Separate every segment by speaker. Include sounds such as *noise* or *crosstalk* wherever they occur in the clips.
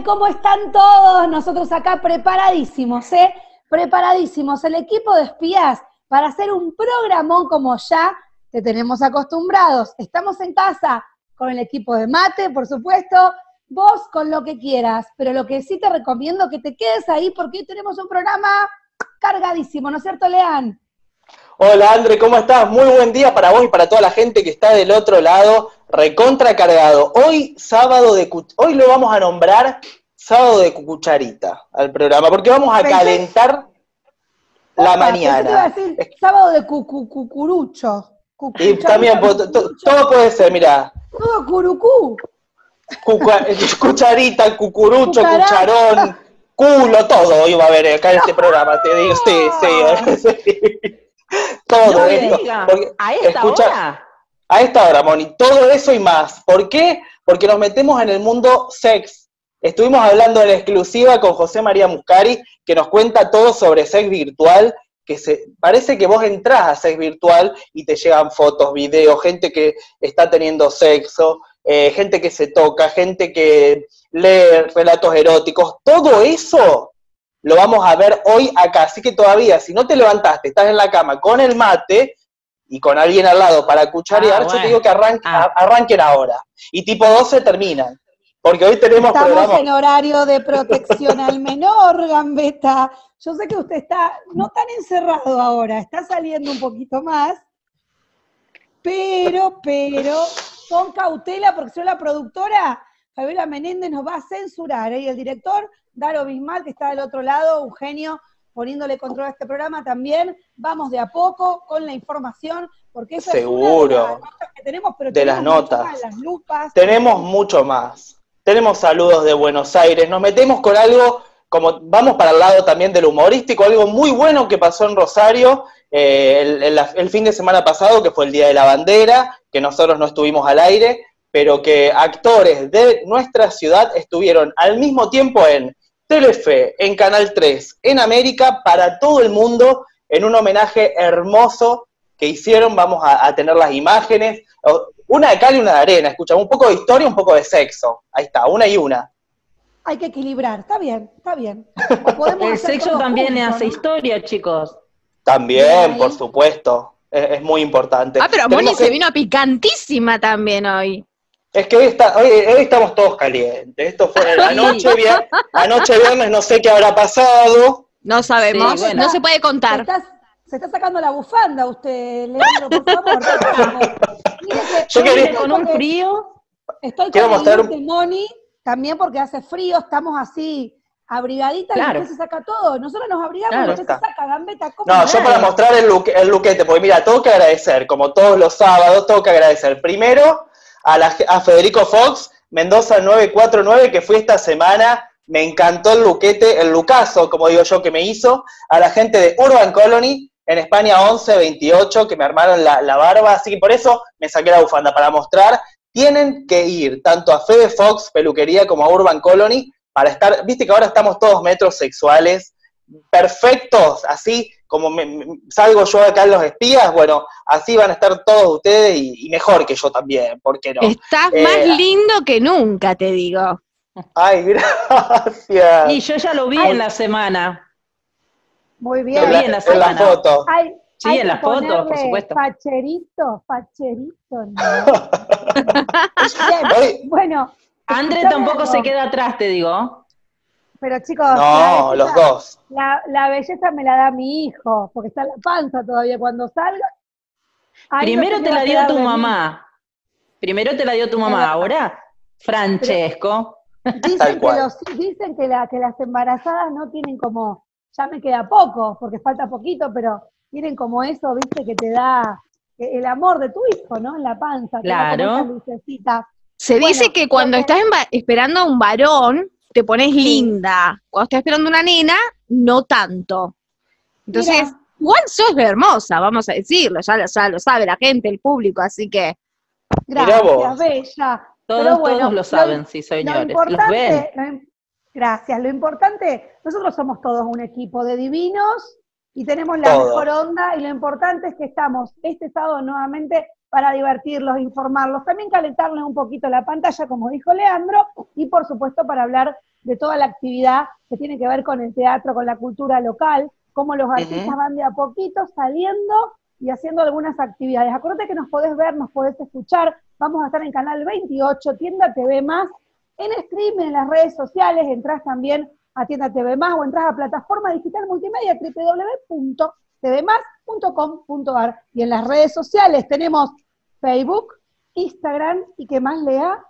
Speaker 1: ¿Cómo están todos? Nosotros acá preparadísimos, ¿eh? Preparadísimos, el equipo de espías para hacer un programón como ya te tenemos acostumbrados. Estamos en casa con el equipo de mate, por supuesto, vos con lo que quieras, pero lo que sí te recomiendo que te quedes ahí porque hoy tenemos un programa cargadísimo, ¿no es cierto, Lean?
Speaker 2: Hola, André, ¿cómo estás? Muy buen día para vos y para toda la gente que está del otro lado recontra cargado. Hoy sábado de hoy lo vamos a nombrar sábado de cucharita al programa, porque vamos a calentar la mañana.
Speaker 1: sábado de cucurucho.
Speaker 2: Y también todo puede ser, mira.
Speaker 1: Todo curucú.
Speaker 2: cucharita, cucurucho, cucharón, culo, todo iba a haber acá en este programa, te digo, sí, sí, *laughs* todo esto.
Speaker 3: a esta hora
Speaker 2: a esta hora, Moni, todo eso y más. ¿Por qué? Porque nos metemos en el mundo sex. Estuvimos hablando en exclusiva con José María Muscari, que nos cuenta todo sobre sex virtual, que se, parece que vos entras a sex virtual y te llegan fotos, videos, gente que está teniendo sexo, eh, gente que se toca, gente que lee relatos eróticos, todo eso lo vamos a ver hoy acá. Así que todavía, si no te levantaste, estás en la cama con el mate, y con alguien al lado para cucharear, ah, yo te digo que ah. arranquen ahora. Y tipo 12 terminan. Porque hoy tenemos
Speaker 1: Estamos en horario de protección al menor, Gambeta. Yo sé que usted está no tan encerrado ahora, está saliendo un poquito más, pero, pero, con cautela, porque soy la productora, Fabiola Menéndez nos va a censurar, ¿eh? y el director, Daro Bismal, que está del otro lado, un genio, poniéndole control a este programa también. Vamos de a poco con la información, porque eso
Speaker 2: Seguro. es
Speaker 1: de las notas que tenemos, pero
Speaker 2: de las notas.
Speaker 1: las lupas.
Speaker 2: Tenemos mucho más. Tenemos saludos de Buenos Aires. Nos metemos con algo, como vamos para el lado también del humorístico, algo muy bueno que pasó en Rosario eh, el, fin de semana pasado, que fue el Día de la Bandera, que nosotros no estuvimos al aire, pero que actores de nuestra ciudad estuvieron al mismo tiempo en Telefe, en Canal 3, en América, para todo el mundo, en un homenaje hermoso que hicieron. Vamos a, tener las imágenes. Una de cal y una de arena, escucha, un poco de historia, un poco de sexo. Ahí está, una y una.
Speaker 1: Hay que equilibrar, está bien, está bien. *laughs*
Speaker 3: el sexo también hace historia, chicos.
Speaker 2: También, por supuesto. Es, muy importante.
Speaker 3: Ah, pero Moni se vino picantísima también hoy.
Speaker 2: Es que hoy, está, hoy, estamos todos calientes. Esto fue *laughs* anoche, viernes, anoche viernes, no sé qué habrá pasado.
Speaker 3: No sabemos, no se puede contar.
Speaker 1: Se está, sacando la bufanda usted, Leandro, por favor. *laughs*
Speaker 3: Yo quería con un frío.
Speaker 1: Estoy con mostrar un... Moni, también porque hace frío, estamos así abrigaditas claro. y usted se saca todo. Nosotros nos abrigamos y usted se saca gambeta.
Speaker 2: No, yo para mostrar el, el luquete, porque mira, tengo que agradecer, como todos los sábados, tengo que agradecer primero a, Federico Fox, Mendoza 949, que fue esta semana. Me encantó el luquete, el lucaso, como digo yo, que me hizo. A la gente de Urban Colony, en España 1128, que me armaron la, barba. Así que por eso me saqué la bufanda, para mostrar. Tienen que ir tanto a Fede Fox, peluquería, como a Urban Colony, para estar, viste que ahora estamos todos metros sexuales, perfectos, así como salgo yo acá en los espías, bueno, así van a estar todos ustedes y, mejor que yo también, ¿por qué no?
Speaker 3: Estás eh, más lindo que nunca, te digo.
Speaker 2: Ay, *laughs* gracias.
Speaker 3: Y yo ya lo vi en la semana.
Speaker 1: Muy bien.
Speaker 3: Lo vi en la, semana.
Speaker 2: En la foto.
Speaker 3: sí, en la foto, por supuesto.
Speaker 1: Facherito, facherito. *laughs* bueno.
Speaker 3: André tampoco se queda atrás, te digo.
Speaker 1: Pero chicos,
Speaker 2: no, los dos.
Speaker 1: La, belleza me la da mi hijo, porque está en la panza todavía. Cuando salga.
Speaker 3: Primero te la dio tu mamá. Primero te la dio tu mamá, ahora Francesco.
Speaker 1: dicen, que, los, dicen que, la, que las embarazadas no tienen como, ya me queda poco, porque falta poquito, pero tienen como eso, viste, que te da el amor de tu hijo, ¿no? En la panza.
Speaker 3: Claro. Se dice que cuando estás esperando a un varón, te pones linda. Cuando estás esperando una nena, no tanto. Entonces, igual sos hermosa, vamos a decirlo, ya, lo sabe la gente, el público, así que.
Speaker 1: Gracias, bella.
Speaker 3: Todos, todos lo saben, sí, señores. Lo ven.
Speaker 1: gracias. Lo importante, nosotros somos todos un equipo de divinos y tenemos la mejor onda, y lo importante es que estamos este sábado nuevamente para divertirlos, informarlos, también calentarles un poquito la pantalla, como dijo Leandro, y por supuesto para hablar de toda la actividad que tiene que ver con el teatro, con la cultura local, cómo los artistas van de a poquito saliendo y haciendo algunas actividades. Acuérdate que nos podés ver, nos podés escuchar, vamos a estar en Canal 28, Tienda TV Más, en streaming, en las redes sociales, entras también a Tienda TV Más o entras a plataforma digital multimedia www.tvmas.com.ar y en las redes sociales tenemos Facebook, Instagram y qué más lea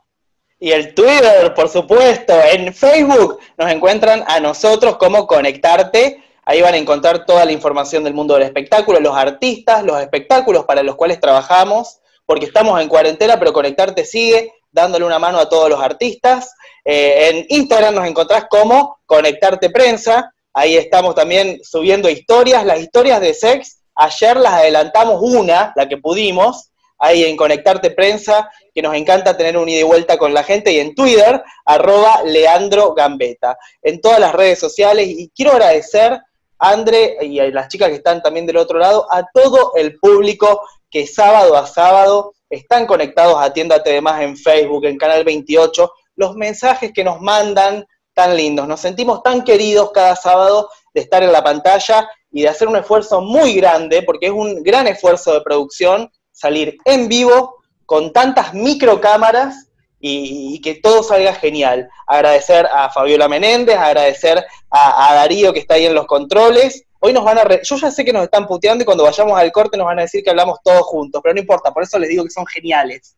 Speaker 2: y el Twitter, por supuesto. En Facebook nos encuentran a nosotros como Conectarte. Ahí van a encontrar toda la información del mundo del espectáculo, los artistas, los espectáculos para los cuales trabajamos, porque estamos en cuarentena, pero Conectarte sigue dándole una mano a todos los artistas. Eh, en Instagram nos encontrás como Conectarte Prensa. Ahí estamos también subiendo historias. Las historias de sex, ayer las adelantamos una, la que pudimos, ahí en Conectarte Prensa, que nos encanta tener un ida y vuelta con la gente, y en Twitter, arroba Leandro Gambetta, en todas las redes sociales, y quiero agradecer, Andre, y a las chicas que están también del otro lado, a todo el público que sábado a sábado están conectados a Tienda Más en Facebook, en Canal 28, los mensajes que nos mandan tan lindos, nos sentimos tan queridos cada sábado de estar en la pantalla y de hacer un esfuerzo muy grande, porque es un gran esfuerzo de producción, salir en vivo con tantas microcámaras y, y, que todo salga genial. Agradecer a Fabiola Menéndez, agradecer a, Darío que está ahí en los controles. Hoy nos van a... Yo ya sé que nos están puteando y cuando vayamos al corte nos van a decir que hablamos todos juntos, pero no importa, por eso les digo que son geniales.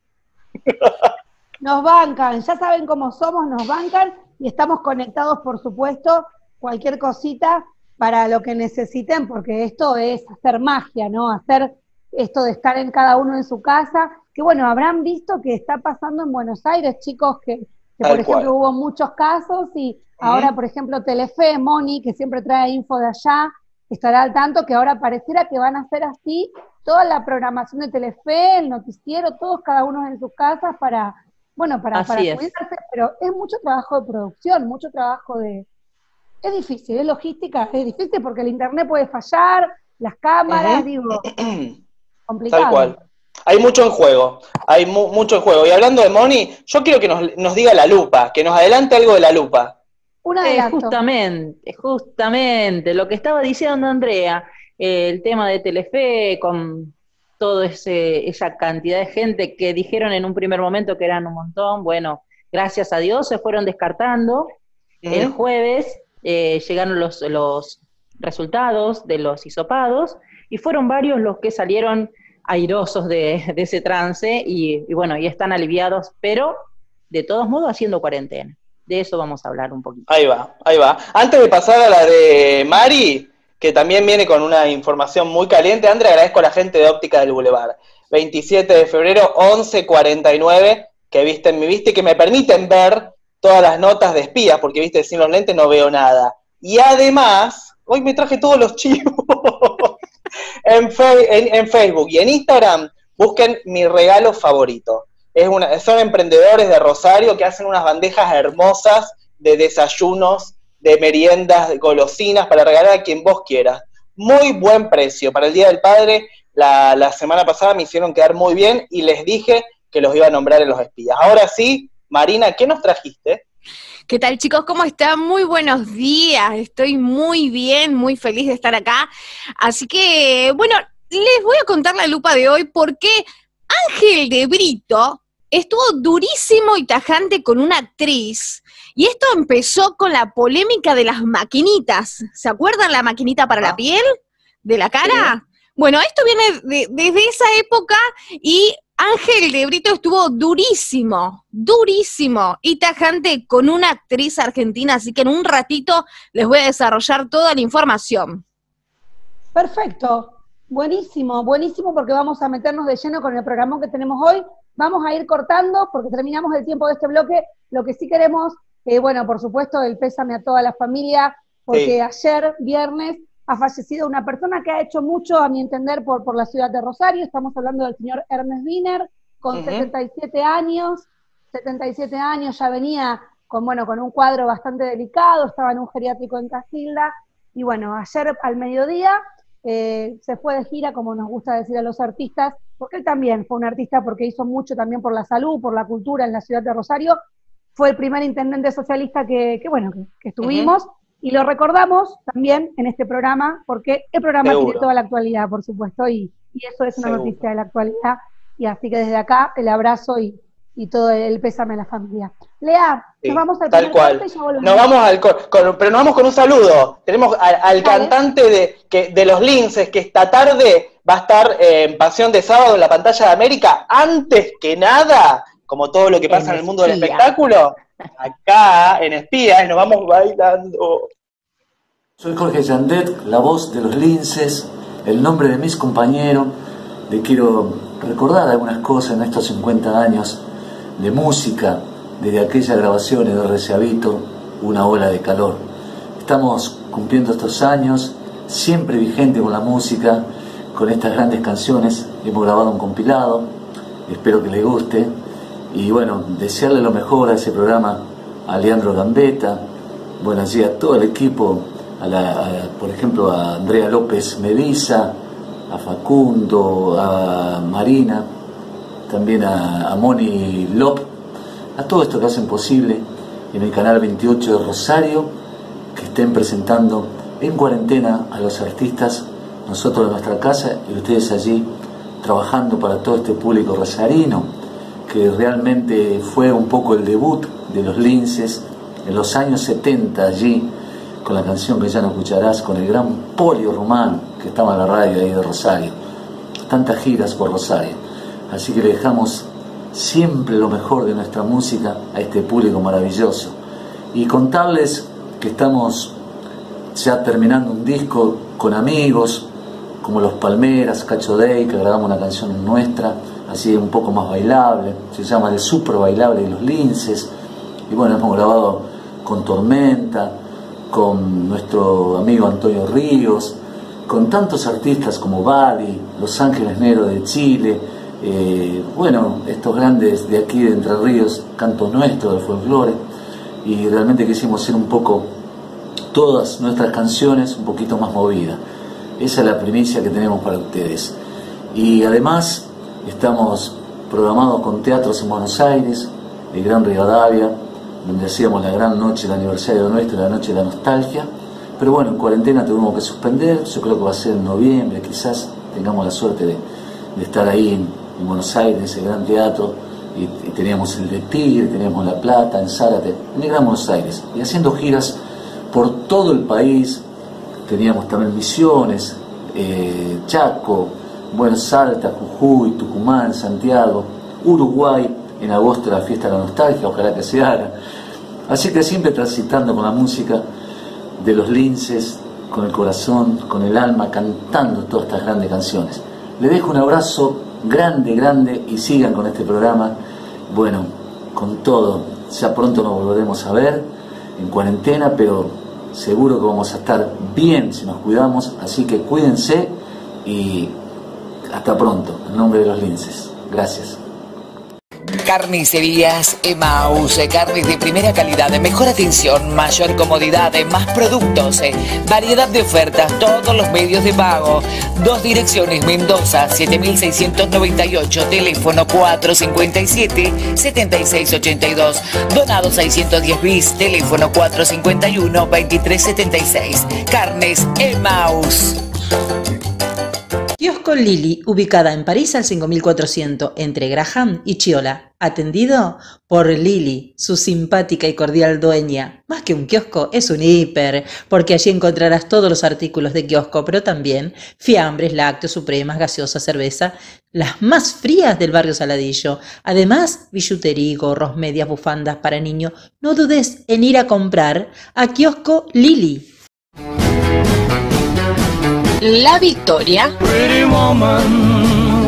Speaker 2: *laughs*
Speaker 1: Nos bancan, ya saben cómo somos, nos bancan y estamos conectados, por supuesto, cualquier cosita para lo que necesiten, porque esto es hacer magia, ¿no? Hacer esto de estar en cada uno en su casa, que bueno, habrán visto que está pasando en Buenos Aires, chicos, que, por ejemplo hubo muchos casos y ahora, por ejemplo, Telefe, Moni, que siempre trae info de allá, estará al tanto que ahora pareciera que van a hacer así toda la programación de Telefe, el noticiero, todos cada uno en sus casas para, bueno, para, para cuidarse, pero es mucho trabajo de producción, mucho trabajo de... Es difícil, es logística, es difícil porque el internet puede fallar, las cámaras, digo... *clears throat*
Speaker 2: Tal cual. Hay mucho en juego, hay mucho en juego. Y hablando de Moni, yo quiero que nos, diga la lupa, que nos adelante algo de la lupa.
Speaker 4: Una eh, justamente, justamente, lo que estaba diciendo Andrea, eh, el tema de Telefe, con toda esa cantidad de gente que dijeron en un primer momento que eran un montón, bueno, gracias a Dios se fueron descartando. El jueves eh, llegaron los, los resultados de los hisopados y fueron varios los que salieron airosos de, ese trance y, bueno, y están aliviados, pero de todos modos haciendo cuarentena. De eso vamos a hablar un poquito.
Speaker 2: Ahí va, ahí va. Antes de pasar a la de Mari, que también viene con una información muy caliente, André, agradezco a la gente de Óptica del Boulevard. 27 de febrero, 11.49, que viste en mi vista y que me permiten ver todas las notas de espías, porque viste, sin los lentes no veo nada. Y además, hoy me traje todos los chivos. En, en, Facebook y en Instagram, busquen mi regalo favorito. Es una, son emprendedores de Rosario que hacen unas bandejas hermosas de desayunos, de meriendas, de golosinas para regalar a quien vos quieras. Muy buen precio. Para el Día del Padre, la, la semana pasada me hicieron quedar muy bien y les dije que los iba a nombrar en los espías. Ahora sí, Marina, ¿qué nos trajiste?
Speaker 3: ¿Qué tal chicos? ¿Cómo están? Muy buenos días. Estoy muy bien, muy feliz de estar acá. Así que, bueno, les voy a contar la lupa de hoy porque Ángel de Brito estuvo durísimo y tajante con una actriz. Y esto empezó con la polémica de las maquinitas. ¿Se acuerdan la maquinita para la ah. piel? ¿De la cara? Bueno, esto viene desde esa época y Ángel de Brito estuvo durísimo, durísimo y tajante con una actriz argentina, así que en un ratito les voy a desarrollar toda la información.
Speaker 1: Perfecto, buenísimo, buenísimo porque vamos a meternos de lleno con el programa que tenemos hoy. Vamos a ir cortando porque terminamos el tiempo de este bloque. Lo que sí queremos, eh, bueno, por supuesto, el pésame a toda la familia, porque ayer, viernes, ha fallecido una persona que ha hecho mucho, a mi entender, por, por la ciudad de Rosario. Estamos hablando del señor Ernest Wiener, con 77 años. 77 años, ya venía con, bueno, con un cuadro bastante delicado, estaba en un geriátrico en Casilda. Y bueno, ayer al mediodía eh, se fue de gira, como nos gusta decir a los artistas, porque él también fue un artista porque hizo mucho también por la salud, por la cultura en la ciudad de Rosario. Fue el primer intendente socialista que, bueno, que, estuvimos. Y lo recordamos también en este programa, porque el programa tiene toda la actualidad, por supuesto, y, eso es una noticia de la actualidad. Y así que desde acá el abrazo y, y todo el pésame a la familia. Lea, nos vamos al
Speaker 2: tal cual. Nos vamos al pero nos vamos con un saludo. Tenemos al, cantante de, que, de los Linces que esta tarde va a estar eh, en Pasión de Sábado en la pantalla de América. Antes que nada, como todo lo que pasa en, el mundo del espectáculo, acá en Espías nos vamos bailando.
Speaker 5: Soy Jorge Yandet, la voz de los Linces, el nombre de mis compañeros. Le quiero recordar algunas cosas en estos 50 años de música desde aquella grabación de Reciabito, Una ola de calor. Estamos cumpliendo estos años, siempre vigente con la música, con estas grandes canciones. Hemos grabado un compilado, espero que le guste. Y bueno, desearle lo mejor a ese programa, a Leandro Gambetta, bueno, allí a todo el equipo, a por ejemplo a Andrea López Mediza, a Facundo, a Marina, también a, Moni Lop, a todo esto que hacen posible en el canal 28 de Rosario, que estén presentando en cuarentena a los artistas, nosotros en nuestra casa y ustedes allí trabajando para todo este público rosarino, que realmente fue un poco el debut de los linces en los años 70 allí, con la canción que ya no escucharás, con el gran Polio Román que estaba en la radio ahí de Rosario. Tantas giras por Rosario. Así que le dejamos siempre lo mejor de nuestra música a este público maravilloso. Y contarles que estamos ya terminando un disco con amigos, como Los Palmeras, Cacho Day, que grabamos una canción nuestra, así un poco más bailable, se llama El Super Bailable de los Linces. Y bueno, hemos grabado con Tormenta, con nuestro amigo Antonio Ríos, con tantos artistas como Badi, Los Ángeles Negros de Chile, eh, bueno, estos grandes de aquí de Entre Ríos, cantos nuestros de folclore, y realmente quisimos hacer un poco todas nuestras canciones un poquito más movidas. Esa es la primicia que tenemos para ustedes. Y además estamos programados con teatros en Buenos Aires, el Gran Rivadavia, donde hacíamos la gran noche, el aniversario nuestro, la noche de la nostalgia. Pero bueno, en cuarentena tuvimos que suspender, yo creo que va a ser en noviembre, quizás tengamos la suerte de, estar ahí en, en Buenos Aires, el Gran Teatro, y, teníamos el de Tigre, teníamos La Plata, en Zárate, en el Gran Buenos Aires, y haciendo giras por todo el país, teníamos también Misiones, eh, Chaco, Buenos Salta, Jujuy, Tucumán, Santiago, Uruguay, en agosto la fiesta de la nostalgia, ojalá que se haga. Así que siempre transitando con la música de los linces, con el corazón, con el alma, cantando todas estas grandes canciones. Le dejo un abrazo grande, grande y sigan con este programa. Bueno, con todo, ya pronto nos volveremos a ver en cuarentena, pero seguro que vamos a estar bien si nos cuidamos, así que cuídense y hasta pronto, en nombre de los linces. Gracias.
Speaker 6: Carnicerías Emaus, carnes de primera calidad, mejor atención, mayor comodidad, más productos, variedad de ofertas, todos los medios de pago. Dos direcciones, Mendoza, 7698, teléfono 457-7682, Donado 610 bis, teléfono 451-2376. Carnes Emaus.
Speaker 7: Kiosco Lili, ubicada en París al 5400, entre Graham y Chiola. Atendido por Lili, su simpática y cordial dueña. Más que un kiosco, es un hiper, porque allí encontrarás todos los artículos de kiosco, pero también fiambres, lácteos, supremas, gaseosa, cerveza, las más frías del barrio Saladillo. Además, billutería, gorros, medias, bufandas para niños. No dudes en ir a comprar a Kiosco Lili.
Speaker 8: La Victoria.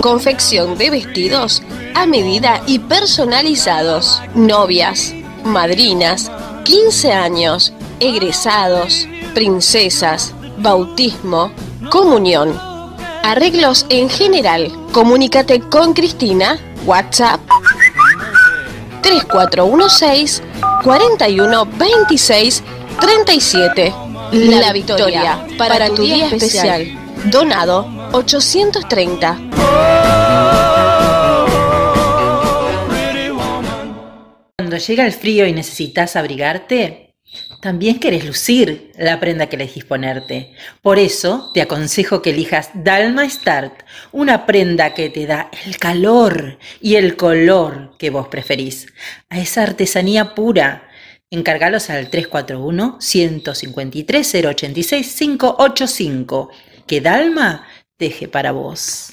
Speaker 8: Confección de vestidos a medida y personalizados. Novias, madrinas, 15 años, egresados, princesas, bautismo, comunión. Arreglos en general. Comunícate con Cristina. WhatsApp 3416 4126 37. La victoria para tu día especial. Donado 830.
Speaker 7: Cuando llega el frío y necesitas abrigarte, también querés lucir la prenda que elegís ponerte. Por eso te aconsejo que elijas Dalma Start, una prenda que te da el calor y el color que vos preferís, a esa artesanía pura. Encargalos al 341-153-086-585, que Dalma deje para vos.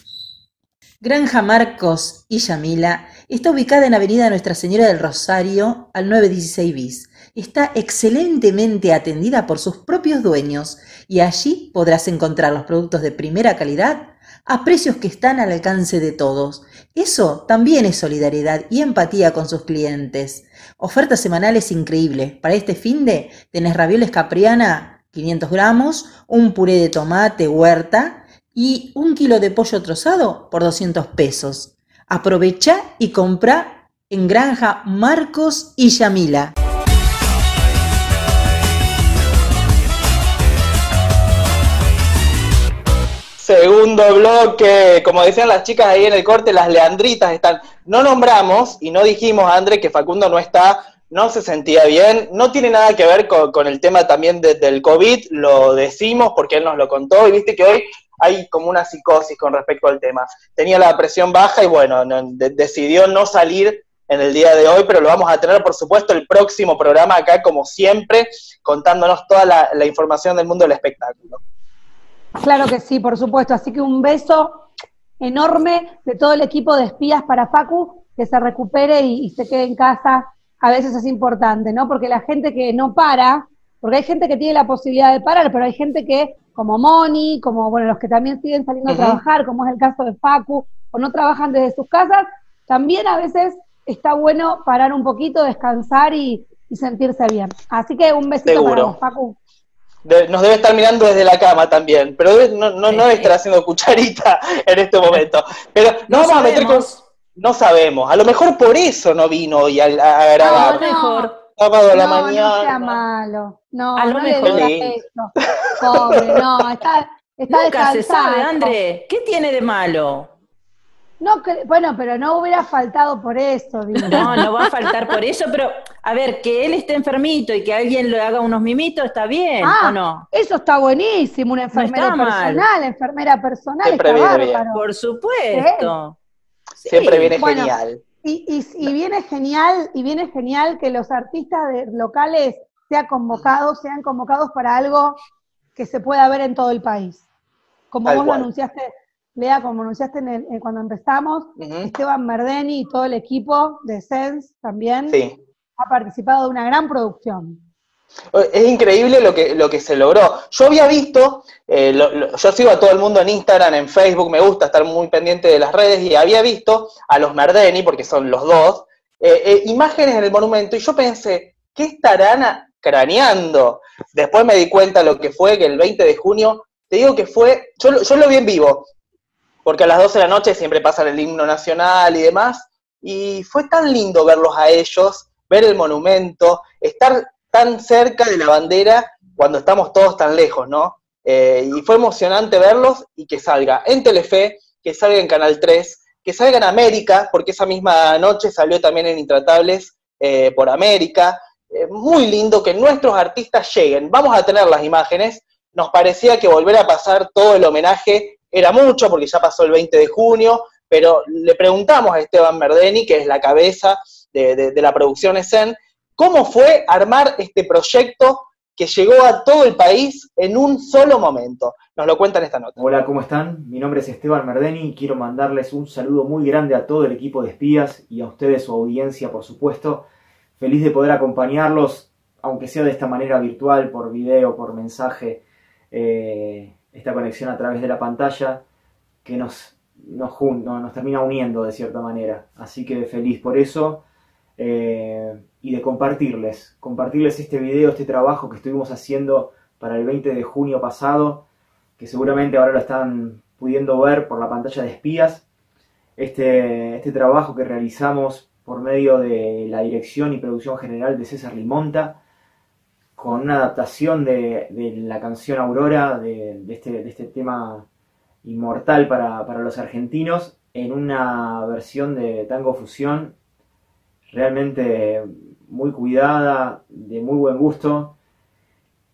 Speaker 7: Granja Marcos y Yamila está ubicada en Avenida Nuestra Señora del Rosario al 916 bis. Está excelentemente atendida por sus propios dueños y allí podrás encontrar los productos de primera calidad a precios que están al alcance de todos. Eso también es solidaridad y empatía con sus clientes. Ofertas semanales increíbles. Para este fin de tenés ravioles capriana 500 gramos, un puré de tomate huerta y un kilo de pollo trozado por 200 pesos. Aprovecha y compra en Granja Marcos y Yamila.
Speaker 2: Segundo bloque, como decían las chicas ahí en el corte, las leandritas están. No nombramos y no dijimos, André, que Facundo no está, no se sentía bien. No tiene nada que ver con, el tema también del COVID, lo decimos porque él nos lo contó y viste que hoy hay como una psicosis con respecto al tema. Tenía la presión baja y bueno, decidió no salir en el día de hoy, pero lo vamos a tener, por supuesto, el próximo programa acá, como siempre, contándonos toda la información del mundo del espectáculo.
Speaker 1: Claro que sí, por supuesto. Así que un beso enorme de todo el equipo de espías para Facu, que se recupere y, se quede en casa. A veces es importante, ¿no? Porque la gente que no para, porque hay gente que tiene la posibilidad de parar, pero hay gente que, como Moni, como, bueno, los que también siguen saliendo a trabajar, como es el caso de Facu, o no trabajan desde sus casas, también a veces está bueno parar un poquito, descansar y, sentirse bien. Así que un besito para vos, Facu
Speaker 2: nos debe estar mirando desde la cama también, pero no, no, no debe estar haciendo cucharita *laughs* en este momento. Pero no, vamos a meter con... No sabemos, a lo mejor por eso no vino hoy a, grabar.
Speaker 1: A lo mejor.
Speaker 2: Sábado a la mañana.
Speaker 1: No sea malo. No, a lo no mejor. Le Pobre, no, está, está
Speaker 4: Nunca se sabe, André. ¿Qué tiene de malo?
Speaker 1: No, bueno, pero no hubiera faltado por eso.
Speaker 4: No, no va a faltar por eso, pero a ver, que él esté enfermito y que alguien le haga unos mimitos, está bien, ah, ¿o no?
Speaker 1: Eso está buenísimo, una enfermera personal, enfermera personal,
Speaker 2: Siempre
Speaker 1: está
Speaker 2: viene Bien.
Speaker 4: Por supuesto.
Speaker 2: Siempre viene genial.
Speaker 1: Y, y, viene genial, y viene genial que los artistas locales sean convocados, sean convocados para algo que se pueda ver en todo el país. Como vos lo anunciaste Lea, como anunciaste en cuando empezamos, Esteban Merdeni y todo el equipo de Sense también ha participado de una gran producción.
Speaker 2: Es increíble lo que, lo que se logró. Yo había visto, eh, yo sigo a todo el mundo en Instagram, en Facebook, me gusta estar muy pendiente de las redes, y había visto a los Merdeni, porque son los dos, eh, eh, imágenes en el monumento, y yo pensé, ¿qué estarán craneando? Después me di cuenta lo que fue que el 20 de junio, te digo que fue, yo, yo lo vi en vivo, porque a las 12 de la noche siempre pasan el himno nacional y demás, y fue tan lindo verlos a ellos, ver el monumento, estar tan cerca de la bandera cuando estamos todos tan lejos, ¿no? Eh, y fue emocionante verlos y que salga en Telefe, que salga en Canal 3, que salga en América, porque esa misma noche salió también en Intratables eh, por América. Eh, muy lindo que nuestros artistas lleguen. Vamos a tener las imágenes. Nos parecía que volver a pasar todo el homenaje era mucho porque ya pasó el 20 de junio, pero le preguntamos a Esteban Merdeni, que es la cabeza de, la producción ESEN, cómo fue armar este proyecto que llegó a todo el país en un solo momento. Nos lo cuentan esta nota.
Speaker 9: Hola, ¿cómo están? Mi nombre es Esteban Merdeni y quiero mandarles un saludo muy grande a todo el equipo de espías y a ustedes, su audiencia, por supuesto. Feliz de poder acompañarlos, aunque sea de esta manera virtual, por video, por mensaje. Eh, esta conexión a través de la pantalla que nos, nos, nos termina uniendo de cierta manera. Así que feliz por eso eh, y de compartirles, compartirles este video, este trabajo que estuvimos haciendo para el 20 de junio pasado, que seguramente ahora lo están pudiendo ver por la pantalla de espías. Este, este trabajo que realizamos por medio de la dirección y producción general de César Limonta, con una adaptación de, la canción Aurora, de, este, este, tema inmortal para, los argentinos en una versión de tango fusión realmente muy cuidada, de muy buen gusto,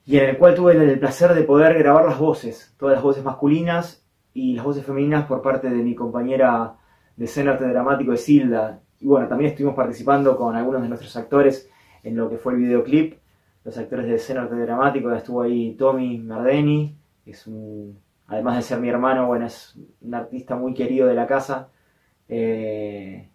Speaker 9: y en el cual tuve el placer de poder grabar las voces, todas las voces masculinas y las voces femeninas por parte de mi compañera de escena arte dramático de Silda. Y bueno, también estuvimos participando con algunos de nuestros actores en lo que fue el videoclip, los actores de escena arte dramático, estuvo ahí Tommy Mardeni, es un, además de ser mi hermano, bueno, es un artista muy querido de la casa. Eh,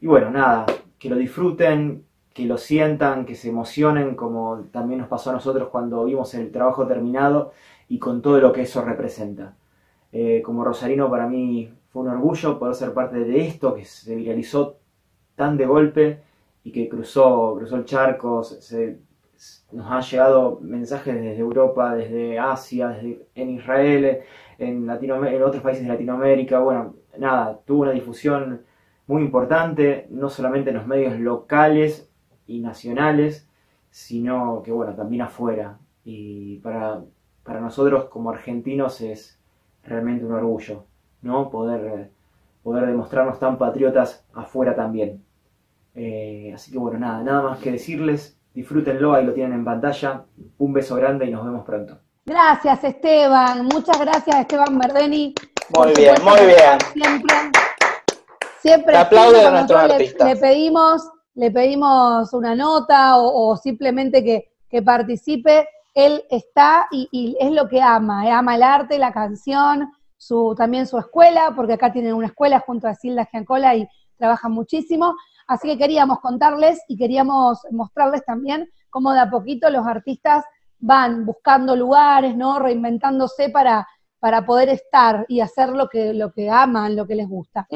Speaker 9: y bueno, nada, que lo disfruten, que lo sientan, que se emocionen, como también nos pasó a nosotros cuando vimos el trabajo terminado y con todo lo que eso representa. Eh, como rosarino para mí fue un orgullo poder ser parte de esto que se viralizó tan de golpe y que cruzó, cruzó el charco, nos han llegado mensajes desde Europa, desde Asia, en Israel, en, en otros países de Latinoamérica. Bueno, nada, tuvo una difusión muy importante, no solamente en los medios locales y nacionales, sino que bueno, también afuera. Y para, para nosotros como argentinos es realmente un orgullo, ¿no? Poder, poder demostrarnos tan patriotas afuera también. Eh, así que bueno, nada, nada más que decirles, disfrútenlo, ahí lo tienen en pantalla. Un beso grande y nos vemos pronto.
Speaker 1: Gracias Esteban, muchas gracias Esteban Merdeni.
Speaker 2: Muy bien, muy bien.
Speaker 1: Siempre, siempre.
Speaker 2: aplaude a nuestros artistas.
Speaker 1: Le, pedimos, le pedimos una nota o, simplemente que, participe. Él está y, es lo que ama, eh, ama el arte, la canción, su, también su escuela, porque acá tienen una escuela junto a Silda Giancola y trabajan muchísimo. Así que queríamos contarles y queríamos mostrarles también cómo de a poquito los artistas van buscando lugares, ¿no? Reinventándose para, para poder estar y hacer lo que, lo que aman, lo que les gusta.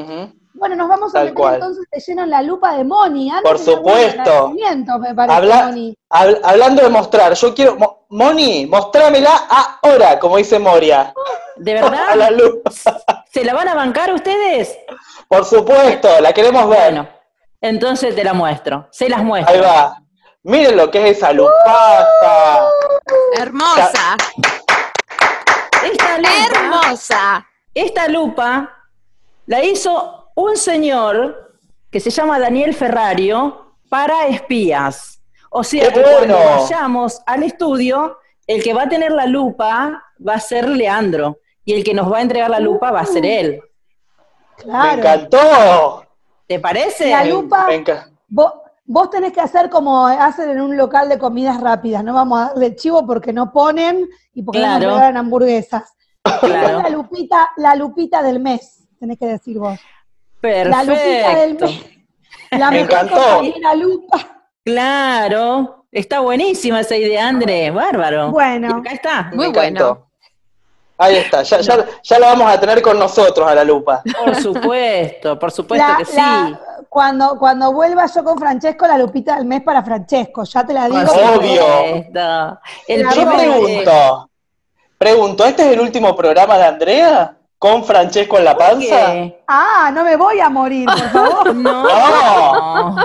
Speaker 1: Bueno, nos vamos a meter entonces de lleno en la lupa de Moni.
Speaker 2: Por supuesto.
Speaker 1: Me parece,
Speaker 2: hablando de mostrar, yo quiero, Moni, mostrámela ahora, como dice Moria.
Speaker 4: ¿De verdad? *laughs*
Speaker 2: la lupa.
Speaker 4: ¿Se la van a bancar ustedes?
Speaker 2: Por supuesto, la queremos ver. Bueno,
Speaker 4: entonces te la muestro, se las muestro.
Speaker 2: Ahí va. Miren lo que es esa lupata.
Speaker 3: Hermosa.
Speaker 4: Esta Hermosa. Esta lupa la hizo un señor que se llama Daniel Ferrario para espías. O sea, que cuando vayamos al estudio, el que va a tener la lupa va a ser Leandro y el que nos va a entregar la lupa va a ser él.
Speaker 2: Me encantó.
Speaker 4: ¿Te parece?
Speaker 1: La lupa, vos, tenés que hacer como hacen en un local de comidas rápidas, no vamos a darle chivo porque no ponen y porque no regalan hamburguesas. Claro. la lupita, la lupita del mes, tenés que decir vos.
Speaker 4: Perfecto.
Speaker 1: La lupita del mes. La
Speaker 2: Me encantó.
Speaker 1: La lupa.
Speaker 4: Claro, está buenísima esa idea, André, bárbaro.
Speaker 1: Bueno.
Speaker 4: acá está.
Speaker 3: Muy bueno.
Speaker 2: Ahí está, ya, ya, ya, la vamos a tener con nosotros a la lupa.
Speaker 4: Por supuesto, por supuesto que sí.
Speaker 1: cuando, cuando vuelva yo con Francesco, la lupita del mes para Francesco, ya te la digo.
Speaker 2: Obvio. El yo pregunto, pregunto, ¿este es el último programa de Andrea? ¿Con Francesco en la panza?
Speaker 1: Ah, no me voy a morir, por *laughs* favor.
Speaker 4: no.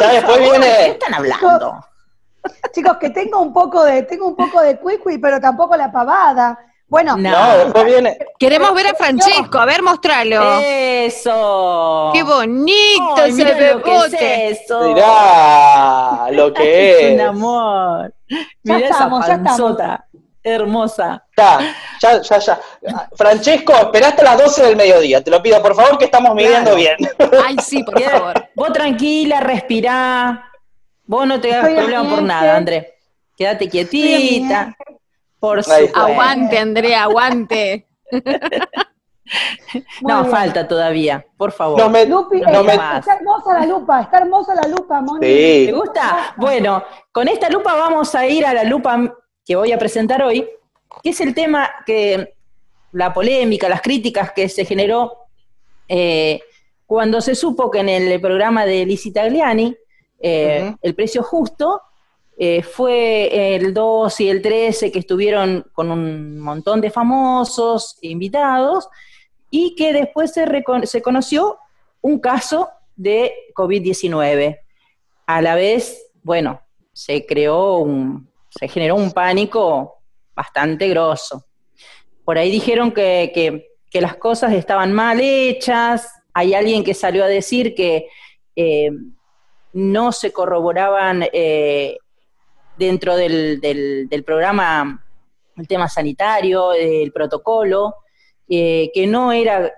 Speaker 2: ya después viene. ¿De
Speaker 4: qué están hablando?
Speaker 1: Chicos, que tengo un poco de, tengo un poco de cuicui, pero tampoco la pavada. Bueno,
Speaker 2: no, después viene.
Speaker 3: Queremos ver a Francesco, a ver, mostralo.
Speaker 4: Eso.
Speaker 3: Qué bonito ese bebote.
Speaker 4: Es eso.
Speaker 2: Mirá lo *laughs* que
Speaker 4: es. Un amor. Mirá ya estamos, esa panzota. Hermosa.
Speaker 2: Ya, ya, ya, ya. Francesco, esperaste a las 12 del mediodía. Te lo pido, por favor, que estamos midiendo bien.
Speaker 3: Ay, sí, por favor.
Speaker 4: Vos tranquila, respirá. Vos no te hagas problema por nada, André. Quédate quietita. Por
Speaker 3: Aguante, Andrea, aguante. *laughs*
Speaker 4: no, falta todavía, por favor.
Speaker 1: No me, Lupi, no eh, Está hermosa la lupa, está hermosa la lupa, Moni.
Speaker 4: ¿Te gusta? Bueno, con esta lupa vamos a ir a la lupa que voy a presentar hoy, que es el tema que la polémica, las críticas que se generó eh, cuando se supo que en el programa de Licitagliani, eh, el precio justo eh, fue el 2 y el 13 que estuvieron con un montón de famosos invitados y que después se, se conoció un caso de COVID-19. A la vez, bueno, se creó un, se generó un pánico bastante grosso. por ahí dijeron que, que, las cosas estaban mal hechas, hay alguien que salió a decir que eh, no se corroboraban eh, dentro del, del, programa el tema sanitario, el protocolo, eh, que no era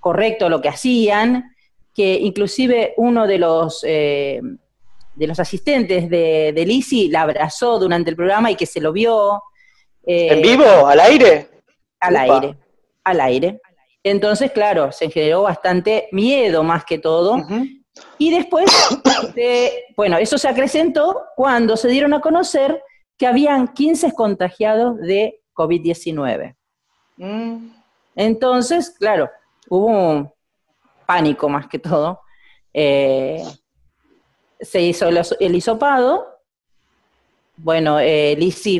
Speaker 4: correcto lo que hacían, que inclusive uno de los, de los asistentes de, de Lisi la abrazó durante el programa y que se lo vio.
Speaker 2: ¿En vivo? ¿Al aire?
Speaker 4: Al aire, al aire. Entonces, claro, se generó bastante miedo más que todo. Y después, bueno, eso se acrecentó cuando se dieron a conocer que habían 15 contagiados de COVID-19. Mm. Entonces, claro, hubo un pánico más que todo. Eh, se hizo el, hisopado. Bueno, eh,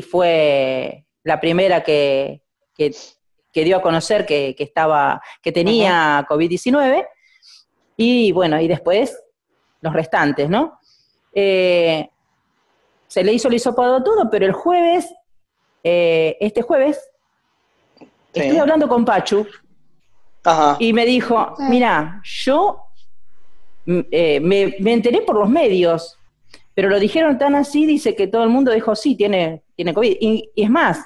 Speaker 4: fue la primera que, que, dio a conocer que, estaba, que tenía COVID-19, y bueno, y después los restantes, ¿no? Eh, se le hizo el hisopado todo, pero el jueves, eh, este jueves, estoy hablando con Pachu, y me dijo, mira, yo mm, eh, me, enteré por los medios, pero lo dijeron tan así, dice que todo el mundo dijo, sí, tiene, tiene COVID. y es más,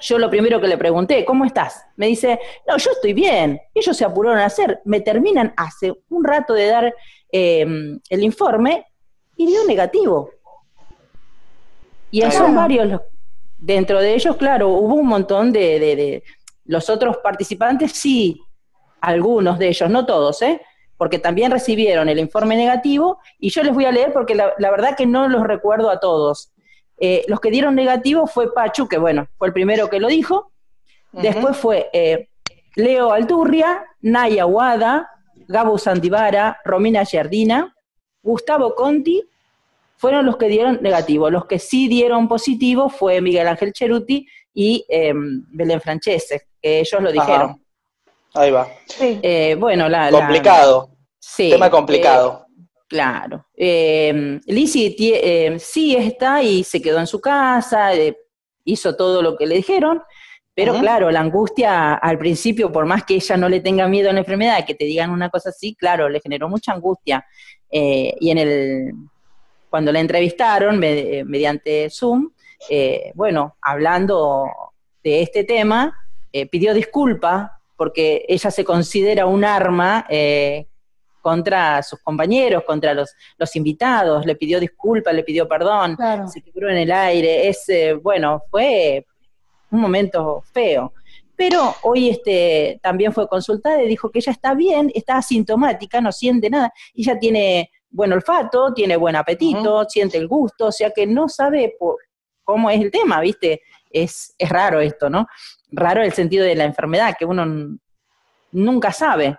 Speaker 4: yo lo primero que le pregunté, ¿cómo estás? Me dice, no, yo estoy bien. Ellos se apuraron a hacer. Me terminan hace un rato de dar em, el informe y dio negativo. Y son varios. Dentro de ellos, claro, hubo un montón de, Los otros participantes, sí, algunos de ellos, no todos, ¿eh? Porque también recibieron el informe negativo y yo les voy a leer porque la, la verdad que no los recuerdo a todos. Eh, los que dieron negativo fue Pachu, que bueno, fue el primero que lo dijo. Después fue eh, Leo Alturria, Naya Wada, Gabo Santibara, Romina Giardina, Gustavo Conti, fueron los que dieron negativo. Los que sí dieron positivo fue Miguel Ángel Cheruti y em, Belén Francese, que ellos lo dijeron.
Speaker 2: Ahí va.
Speaker 4: Eh, bueno, la,
Speaker 2: complicado. Sí, Tema complicado.
Speaker 4: Claro. Eh, Lizzie eh, sí está y se quedó en su casa, eh, hizo todo lo que le dijeron, pero claro, la angustia al principio, por más que ella no le tenga miedo a la enfermedad, que te digan una cosa así, claro, le generó mucha angustia. y en el, cuando la entrevistaron mediante Zoom, bueno, hablando de este tema, pidió disculpas porque ella se considera un arma contra sus compañeros, contra los, los invitados, le pidió disculpas, le pidió perdón, se quebró en el aire, es, eh, bueno, fue un momento feo. Pero hoy este, también fue consultada y dijo que ella está bien, está asintomática, no siente nada, y ella tiene buen olfato, tiene buen apetito, siente el gusto, o sea que no sabe cómo es el tema, ¿viste? Es, es raro esto, ¿no? Raro el sentido de la enfermedad, que uno nunca sabe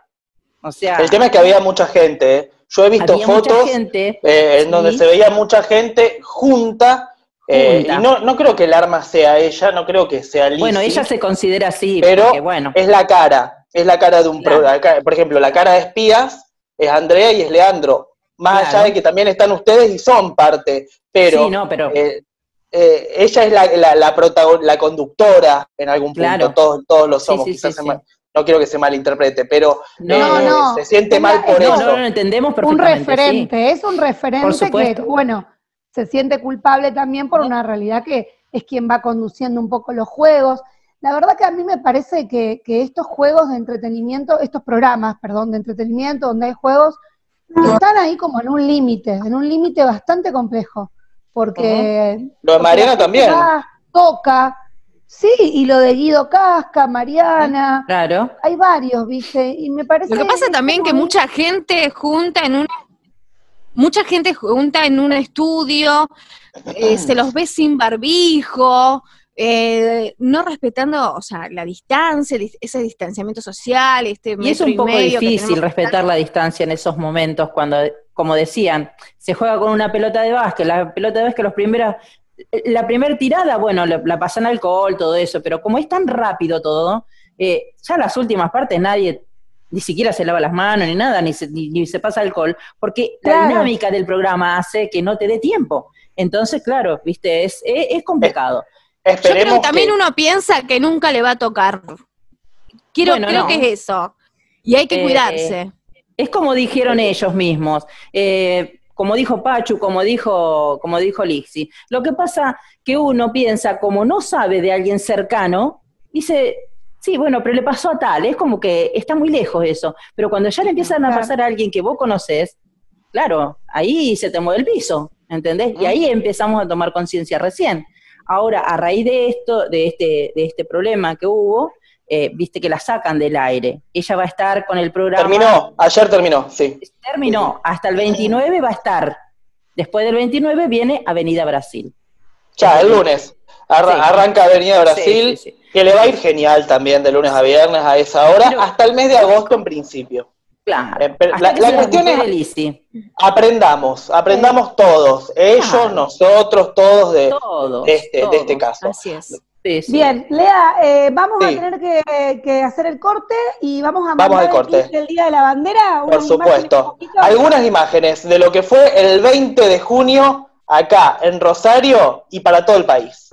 Speaker 2: el tema es que había mucha gente. ¿eh? Yo he visto fotos eh, en donde se veía mucha gente junta. Eh, y no, no creo que el arma sea ella, no creo que sea Lizzie.
Speaker 4: Bueno, ella se considera así,
Speaker 2: pero bueno. es la cara, es la cara de un programa. Por ejemplo, la cara de espías es Andrea y es Leandro. Más allá de que también están ustedes y son parte, pero,
Speaker 4: no, pero...
Speaker 2: ella es la, la, la, conductora en algún punto, todos, todos lo somos, quizás no quiero que se malinterprete, pero eh, se siente mal por eso. No,
Speaker 4: no, entendemos
Speaker 1: perfectamente. Un referente, es un referente que, bueno, se siente culpable también por una realidad que es quien va conduciendo un poco los juegos. La verdad que a mí me parece que, estos juegos de entretenimiento, estos programas, perdón, de entretenimiento donde hay juegos, están ahí como en un límite, en un límite bastante complejo. Porque...
Speaker 2: Lo de Mariana también.
Speaker 1: Toca, Sí, y lo de Guido Casca, Mariana.
Speaker 4: Claro.
Speaker 1: Hay varios, ¿viste? Y me parece.
Speaker 3: Lo que pasa también que mucha gente junta en un. Mucha gente junta en un estudio, eh, se los ve sin barbijo, eh, no respetando, o sea, la distancia, ese distanciamiento social, este
Speaker 4: y es un poco difícil respetar la distancia en esos momentos cuando, como decían, se juega con una pelota de básquet, la pelota de básquet los primeros la primera tirada, bueno, la, pasan alcohol, todo eso, pero como es tan rápido todo, eh, ya las últimas partes nadie ni siquiera se lava las manos ni nada, ni se, ni, se pasa alcohol, porque la dinámica del programa hace que no te dé tiempo. Entonces, claro, viste, es, es, complicado.
Speaker 3: Esperemos Yo creo que también uno piensa que nunca le va a tocar. Quiero, creo que es eso. Y hay que eh, cuidarse.
Speaker 4: Es como dijeron ellos mismos. Eh, como dijo Pachu, como dijo, como dijo Lixi. Lo que pasa que uno piensa, como no sabe de alguien cercano, dice, sí, bueno, pero le pasó a tal, es como que está muy lejos eso. Pero cuando ya le empiezan a pasar a alguien que vos conoces, claro, ahí se te mueve el piso, ¿entendés? Y ahí empezamos a tomar conciencia recién. Ahora, a raíz de esto, de este, de este problema que hubo, eh, viste que la sacan del aire. Ella va a estar con el programa.
Speaker 2: Terminó, ayer terminó, sí.
Speaker 4: Terminó, hasta el 29 va a estar. Después del 29 viene Avenida Brasil.
Speaker 2: Ya, el lunes. Arranca Avenida Brasil, que le va a ir genial también de lunes a viernes a esa hora, hasta el mes de agosto en principio.
Speaker 4: Claro.
Speaker 2: Eh, la, cuestión es, aprendamos, aprendamos todos, ellos, nosotros, todos de, este, de este caso.
Speaker 3: Así es.
Speaker 1: Bien, Lea, eh, vamos a tener que, hacer el corte y vamos a
Speaker 2: mandar corte.
Speaker 1: El, Día de la Bandera.
Speaker 2: Por supuesto. Algunas imágenes de lo que fue el 20 de junio acá en Rosario y para todo el país.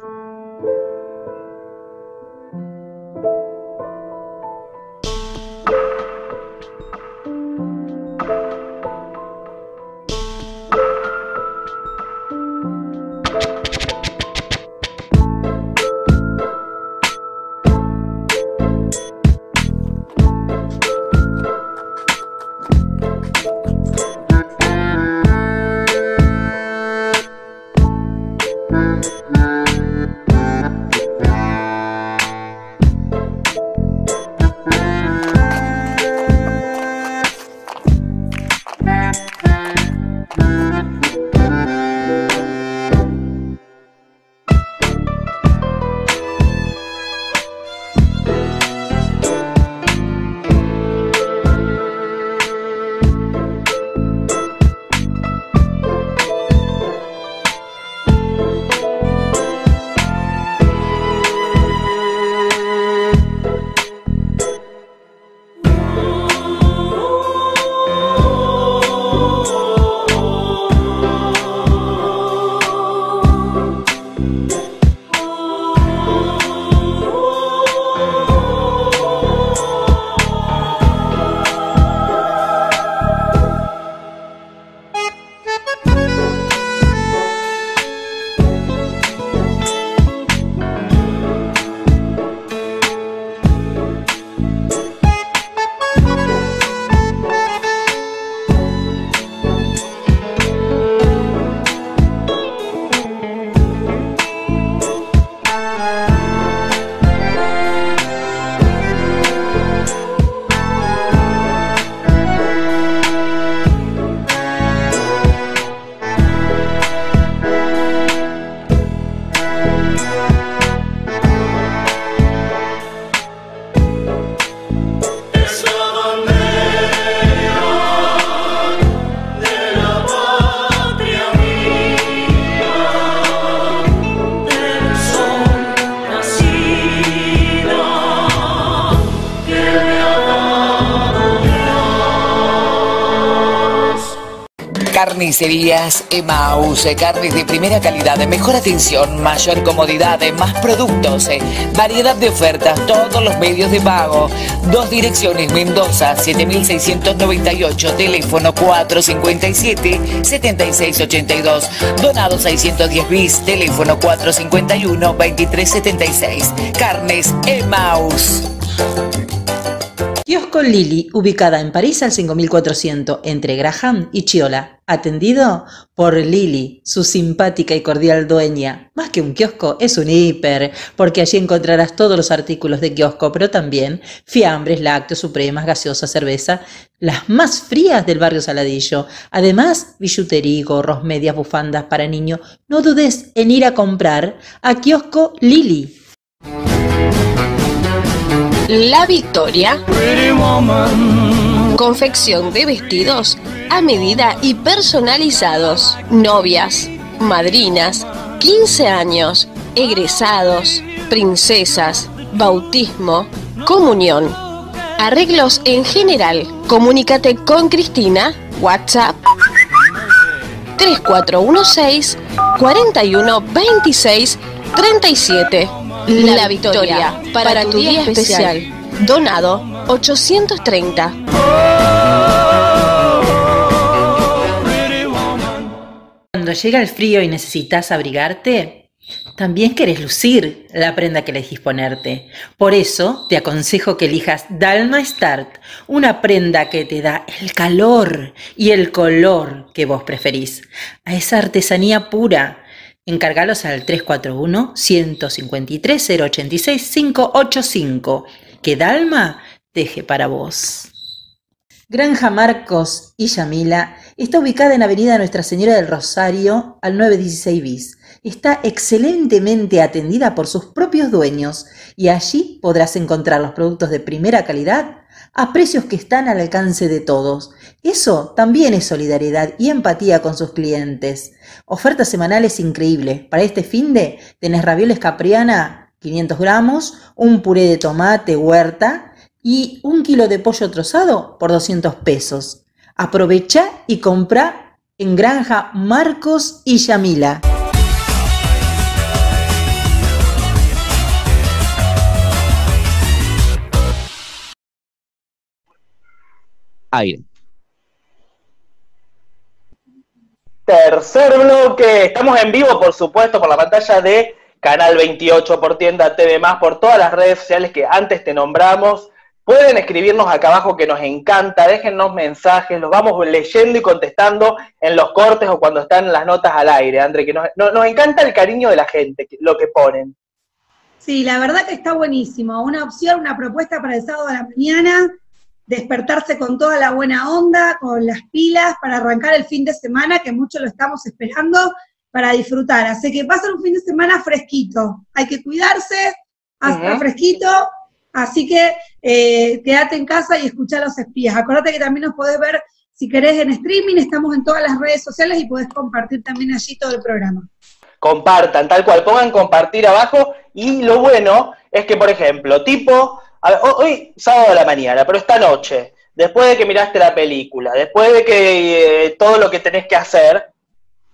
Speaker 6: Carnicerías Emaus, carnes de primera calidad, mejor atención, mayor comodidad, más productos, variedad de ofertas, todos los medios de pago. Dos direcciones, Mendoza, 7698, teléfono 457-7682, Donado 610 bis, teléfono 451-2376. Carnes Emaus.
Speaker 7: Kiosco Lili, ubicada en París al 5400, entre Graham y Chiola. Atendido por Lili, su simpática y cordial dueña. Más que un kiosco, es un hiper, porque allí encontrarás todos los artículos de kiosco, pero también fiambres, lácteos, supremas, gaseosa, cerveza, las más frías del barrio Saladillo. Además, billutería, gorros, medias, bufandas para niños. No dudes en ir a comprar a Kiosco Lili.
Speaker 8: La Victoria. Confección de vestidos a medida y personalizados. Novias, madrinas, 15 años, egresados, princesas, bautismo, comunión. Arreglos en general. Comunícate con Cristina, WhatsApp 3416 4126 37. La victoria para tu día especial. Donado 830.
Speaker 7: Cuando llega el frío y necesitas abrigarte, también querés lucir la prenda que elegís ponerte. Por eso te aconsejo que elijas Dalma Start, una prenda que te da el calor y el color que vos preferís, a esa artesanía pura. Encargalos al 341-153-086-585, que Dalma teje para vos. Granja Marcos y Yamila está ubicada en Avenida Nuestra Señora del Rosario al 916 bis está excelentemente atendida por sus propios dueños y allí podrás encontrar los productos de primera calidad a precios que están al alcance de todos. Eso también es solidaridad y empatía con sus clientes. Ofertas semanales increíbles. Para este fin de tenés ravioles capriana 500 gramos, un puré de tomate huerta y un kilo de pollo trozado por 200 pesos. Aprovecha y compra en Granja Marcos y Yamila.
Speaker 2: aire. Tercer bloque, estamos en vivo, por supuesto, por la pantalla de Canal 28, por Tienda TV, por todas las redes sociales que antes te nombramos. Pueden escribirnos acá abajo que nos encanta, déjennos mensajes, los vamos leyendo y contestando en los cortes o cuando están las notas al aire, André, que nos, nos encanta el cariño de la gente, lo que ponen.
Speaker 1: Sí, la verdad que está buenísimo. Una opción, una propuesta para el sábado a la mañana despertarse con toda la buena onda, con las pilas para arrancar el fin de semana, que mucho lo estamos esperando para disfrutar. Así que pasen un fin de semana fresquito. Hay que cuidarse, hasta fresquito. Así que eh, quédate en casa y escucha a los espías. Acordate que también nos podés ver, si querés, en streaming. Estamos en todas las redes sociales y podés compartir también allí todo el programa.
Speaker 2: Compartan, tal cual. Pongan compartir abajo. Y lo bueno es que, por ejemplo, tipo hoy sábado de la mañana, pero esta noche, después de que miraste la película, después de que eh, todo lo que tenés que hacer,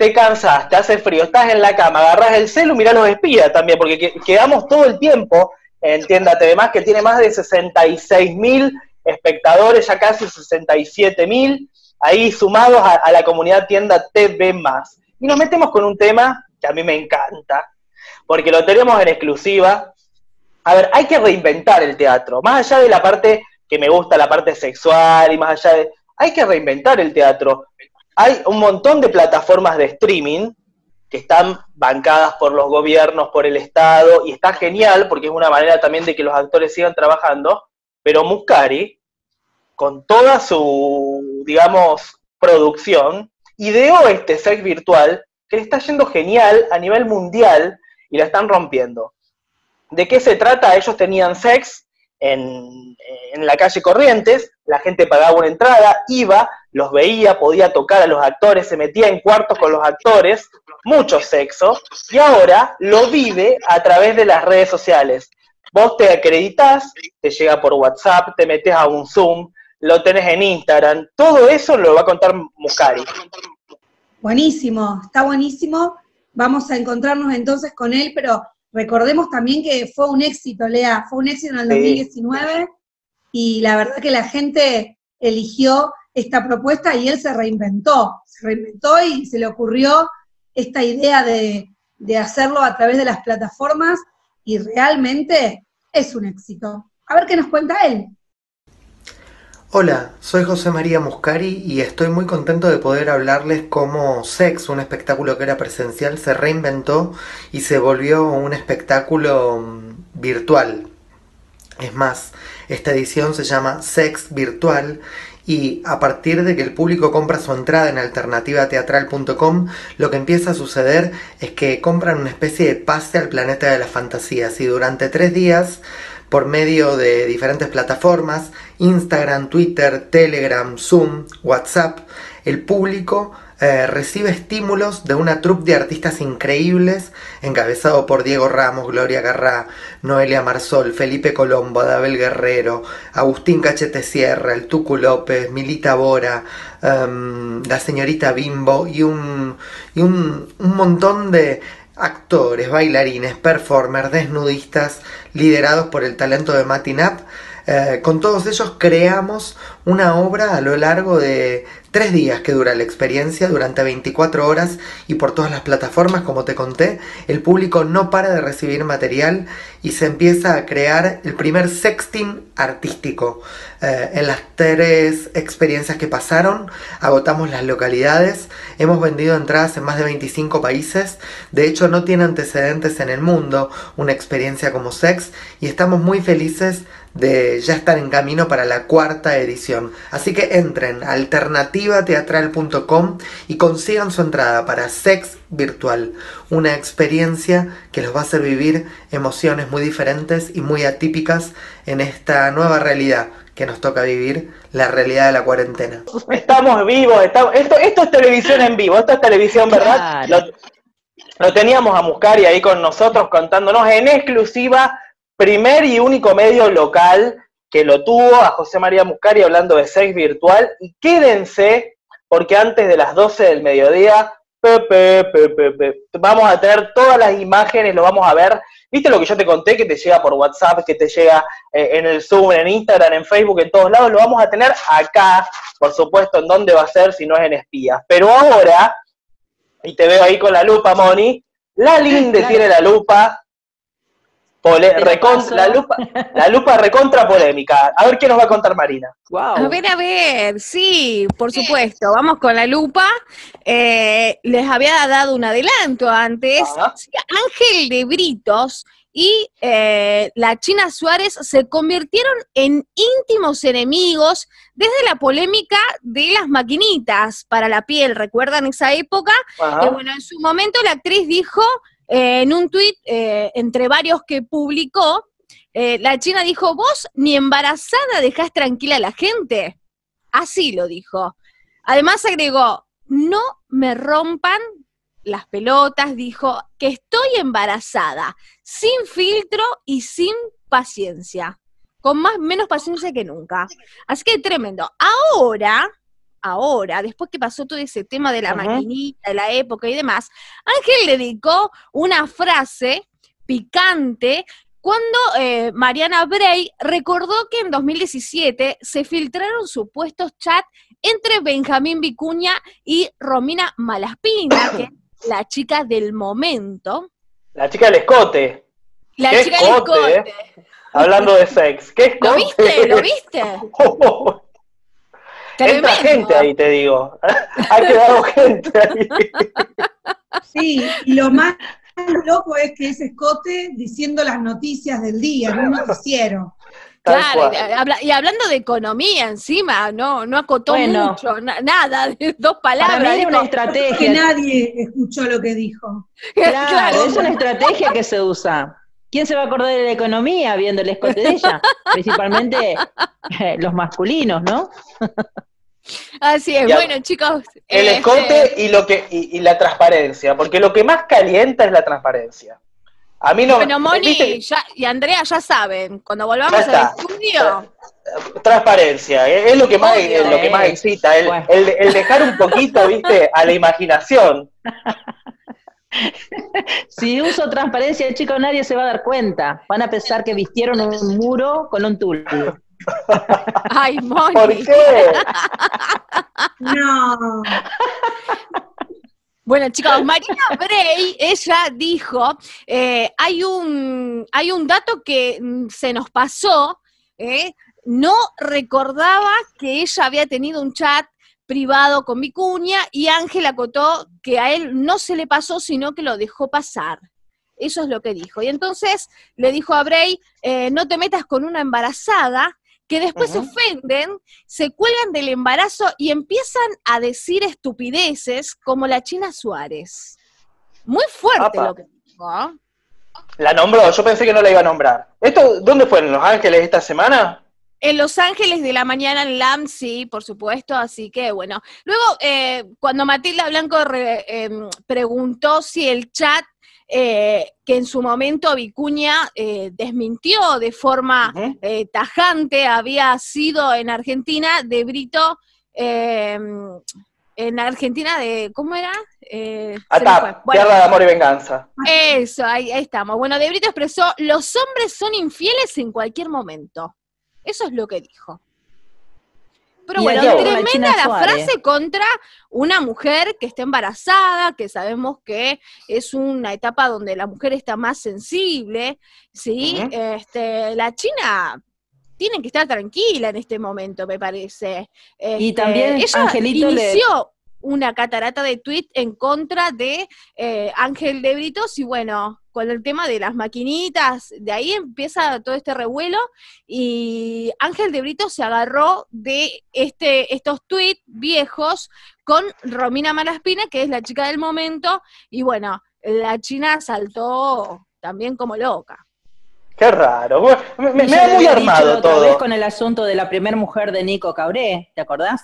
Speaker 2: te cansaste, hace frío, estás en la cama, agarras el celu, mirá los espías también, porque quedamos todo el tiempo en Tienda TV que tiene más de 66 mil espectadores, ya casi 67 mil, ahí sumados a, a, la comunidad Tienda TV Más. Y nos metemos con un tema que a mí me encanta, porque lo tenemos en exclusiva, a ver, hay que reinventar el teatro, más allá de la parte que me gusta, la parte sexual y más allá de... Hay que reinventar el teatro. Hay un montón de plataformas de streaming que están bancadas por los gobiernos, por el Estado, y está genial porque es una manera también de que los actores sigan trabajando, pero Muscari, con toda su, digamos, producción, ideó este sex virtual que le está yendo genial a nivel mundial y la están rompiendo. ¿De qué se trata? Ellos tenían sex en, la calle Corrientes, la gente pagaba una entrada, iba, los veía, podía tocar a los actores, se metía en cuartos con los actores, mucho sexo, y ahora lo vive a través de las redes sociales. Vos te acreditas, te llega por WhatsApp, te metes a un Zoom, lo tenés en Instagram, todo eso lo va a contar Muscari.
Speaker 1: Buenísimo, está buenísimo. Vamos a encontrarnos entonces con él, pero Recordemos también que fue un éxito, Lea, fue un éxito en el 2019 y la verdad que la gente eligió esta propuesta y él se reinventó, se reinventó y se le ocurrió esta idea de, de hacerlo a través de las plataformas y realmente es un éxito. A ver qué nos cuenta él.
Speaker 10: Hola, soy José María Muscari y estoy muy contento de poder hablarles cómo Sex, un espectáculo que era presencial, se reinventó y se volvió un espectáculo mm, virtual. Es más, esta edición se llama Sex Virtual y a partir de que el público compra su entrada en alternativateatral.com, lo que empieza a suceder es que compran una especie de pase al planeta de las fantasías y durante tres días por medio de diferentes plataformas, Instagram, Twitter, Telegram, Zoom, WhatsApp, el público eh, recibe estímulos de una troupe de artistas increíbles, encabezado por Diego Ramos, Gloria Garrá, Noelia Marsol, Felipe Colombo, Adabel Guerrero, Agustín Cachete Sierra, el Tucu López, Milita Bora, em, la señorita Bimbo y un, y un, un montón de actores, bailarines, performers, desnudistas, liderados por el talento de Matinap. Eh, con todos ellos creamos una obra a lo largo de tres días que dura la experiencia, durante 24 horas y por todas las plataformas, como te conté. El público no para de recibir material y se empieza a crear el primer sexting artístico. Eh, en las tres experiencias que pasaron, agotamos las localidades, hemos vendido entradas en más de 25 países, de hecho no tiene antecedentes en el mundo una experiencia como Sex y estamos muy felices de ya estar en camino para la cuarta edición. Así que entren a alternativateatral.com y consigan su entrada para Sex Virtual, una experiencia que los va a hacer vivir emociones muy diferentes y muy atípicas en esta nueva realidad que nos toca vivir, la realidad de la cuarentena.
Speaker 2: Estamos vivos, estamos, esto, esto es televisión en vivo, esto es televisión, ¿verdad? Lo, lo teníamos a Muscari ahí con nosotros contándonos en exclusiva primer y único medio local que lo tuvo, a José María Muscari hablando de sex virtual. Y quédense, porque antes de las 12 del mediodía, vamos a tener todas las imágenes, lo vamos a ver. ¿Viste lo que yo te conté que te llega por WhatsApp, que te llega eh, en el Zoom, en Instagram, en Facebook, en todos lados? Lo vamos a tener acá, por supuesto, en dónde va a ser si no es en espías. Pero ahora, y te veo ahí con la lupa, Moni, la Linde *laughs* tiene la lupa, la, lupa, la lupa recontra polémica. A ver qué nos va a contar Marina.
Speaker 3: A ver, a ver, sí, por supuesto. Vamos con la lupa. Eh, les había dado un adelanto antes. Ángel de Britos y eh, la China Suárez se convirtieron en íntimos enemigos desde la polémica de las maquinitas para la piel. ¿Recuerdan esa época? Que bueno, en su momento la actriz dijo eh, en un tuit, eh, entre varios que publicó, eh, la China dijo, vos ni embarazada dejás tranquila a la gente. Así lo dijo. Además agregó, no me rompan las pelotas, dijo que estoy embarazada, sin filtro y sin paciencia, con más menos paciencia que nunca. Así que tremendo. Ahora, ahora, después que pasó todo ese tema de la maquinita, de la época y demás, Ángel dedicó una frase picante cuando eh, Mariana Bray recordó que en 2017 se filtraron supuestos chats entre Benjamín Vicuña y Romina Malaspina, *coughs* que es la chica del momento.
Speaker 2: La chica del escote.
Speaker 3: La chica del escote. Eh?
Speaker 2: Hablando de sex. ¿Qué escote?
Speaker 3: ¿Lo viste? ¿Lo *laughs* viste?
Speaker 2: Entra gente ahí, te digo. *laughs* ha quedado gente ahí.
Speaker 1: Sí, y lo más loco es que es Escote diciendo las noticias del día, en un noticiero.
Speaker 3: Claro, y, hablando de economía encima, no, no acotó mucho, nada, *laughs* dos palabras.
Speaker 4: Para es una estrategia. *laughs*
Speaker 1: Que nadie escuchó lo que dijo.
Speaker 4: Claro, es una estrategia que se usa. ¿Quién se va a acordar de la economía viendo el escote de ella? *laughs* Principalmente eh, los masculinos, ¿no?
Speaker 3: Así es, bueno chicos.
Speaker 2: El este, escote y lo que y, la transparencia, porque lo que más calienta es la transparencia. A mí no.
Speaker 3: Bueno, Moni y Andrea ya saben, cuando volvamos al estudio.
Speaker 2: Transparencia, eh, es lo que más, lo que más excita, el, el dejar un poquito, viste, a la imaginación. *laughs*
Speaker 4: Si uso transparencia, chicos, nadie se va a dar cuenta. Van a pensar que vistieron un muro con un tul. *laughs*
Speaker 3: Ay, Moni.
Speaker 2: ¿Por qué?
Speaker 1: No.
Speaker 3: Bueno, chicos, Marina Bray, ella dijo, eh, hay, un, hay un dato que mm, se nos pasó, eh, no recordaba que ella había tenido un chat privado con Vicuña y Ángel acotó que a él no se le pasó, sino que lo dejó pasar. Eso es lo que dijo. Y entonces le dijo a Bray, eh, no te metas con una embarazada, que después se ofenden, se cuelgan del embarazo y empiezan a decir estupideces como la China Suárez. Muy fuerte lo que dijo. ¿ah?
Speaker 2: La nombró, yo pensé que no la iba a nombrar. ¿Esto dónde fue? ¿En Los Ángeles esta semana?
Speaker 3: En Los Ángeles de la mañana en LAM, sí, por supuesto, así que bueno. Luego, eh, cuando Matilda Blanco em, preguntó si el chat eh, que en su momento Vicuña eh, desmintió de forma tajante había sido en Argentina, de Brito en Argentina de, ¿cómo era?
Speaker 2: Eh, Tierra de Amor y Venganza.
Speaker 3: Eso, ahí, estamos. Bueno, De Brito expresó, los hombres son infieles en cualquier momento. Eso es lo que dijo. Pero bueno, tremenda la frase contra una mujer que está embarazada, que sabemos que es una etapa donde la mujer está más sensible, ¿sí? este, la China tienen que estar tranquila en este momento, me parece.
Speaker 4: y este, también
Speaker 3: ella Angelito inició una catarata de tweet en contra de eh, Ángel de Britos y bueno, con el tema de las maquinitas, de ahí empieza todo este revuelo y Ángel de Brito se agarró de este, estos tweets viejos con Romina Malaspina, que es la chica del momento, y bueno, la China saltó también como loca.
Speaker 2: Qué raro. Me, me, ha muy armado todo. Vez
Speaker 4: con el asunto de la primera mujer de Nico Cabré, ¿te acordás?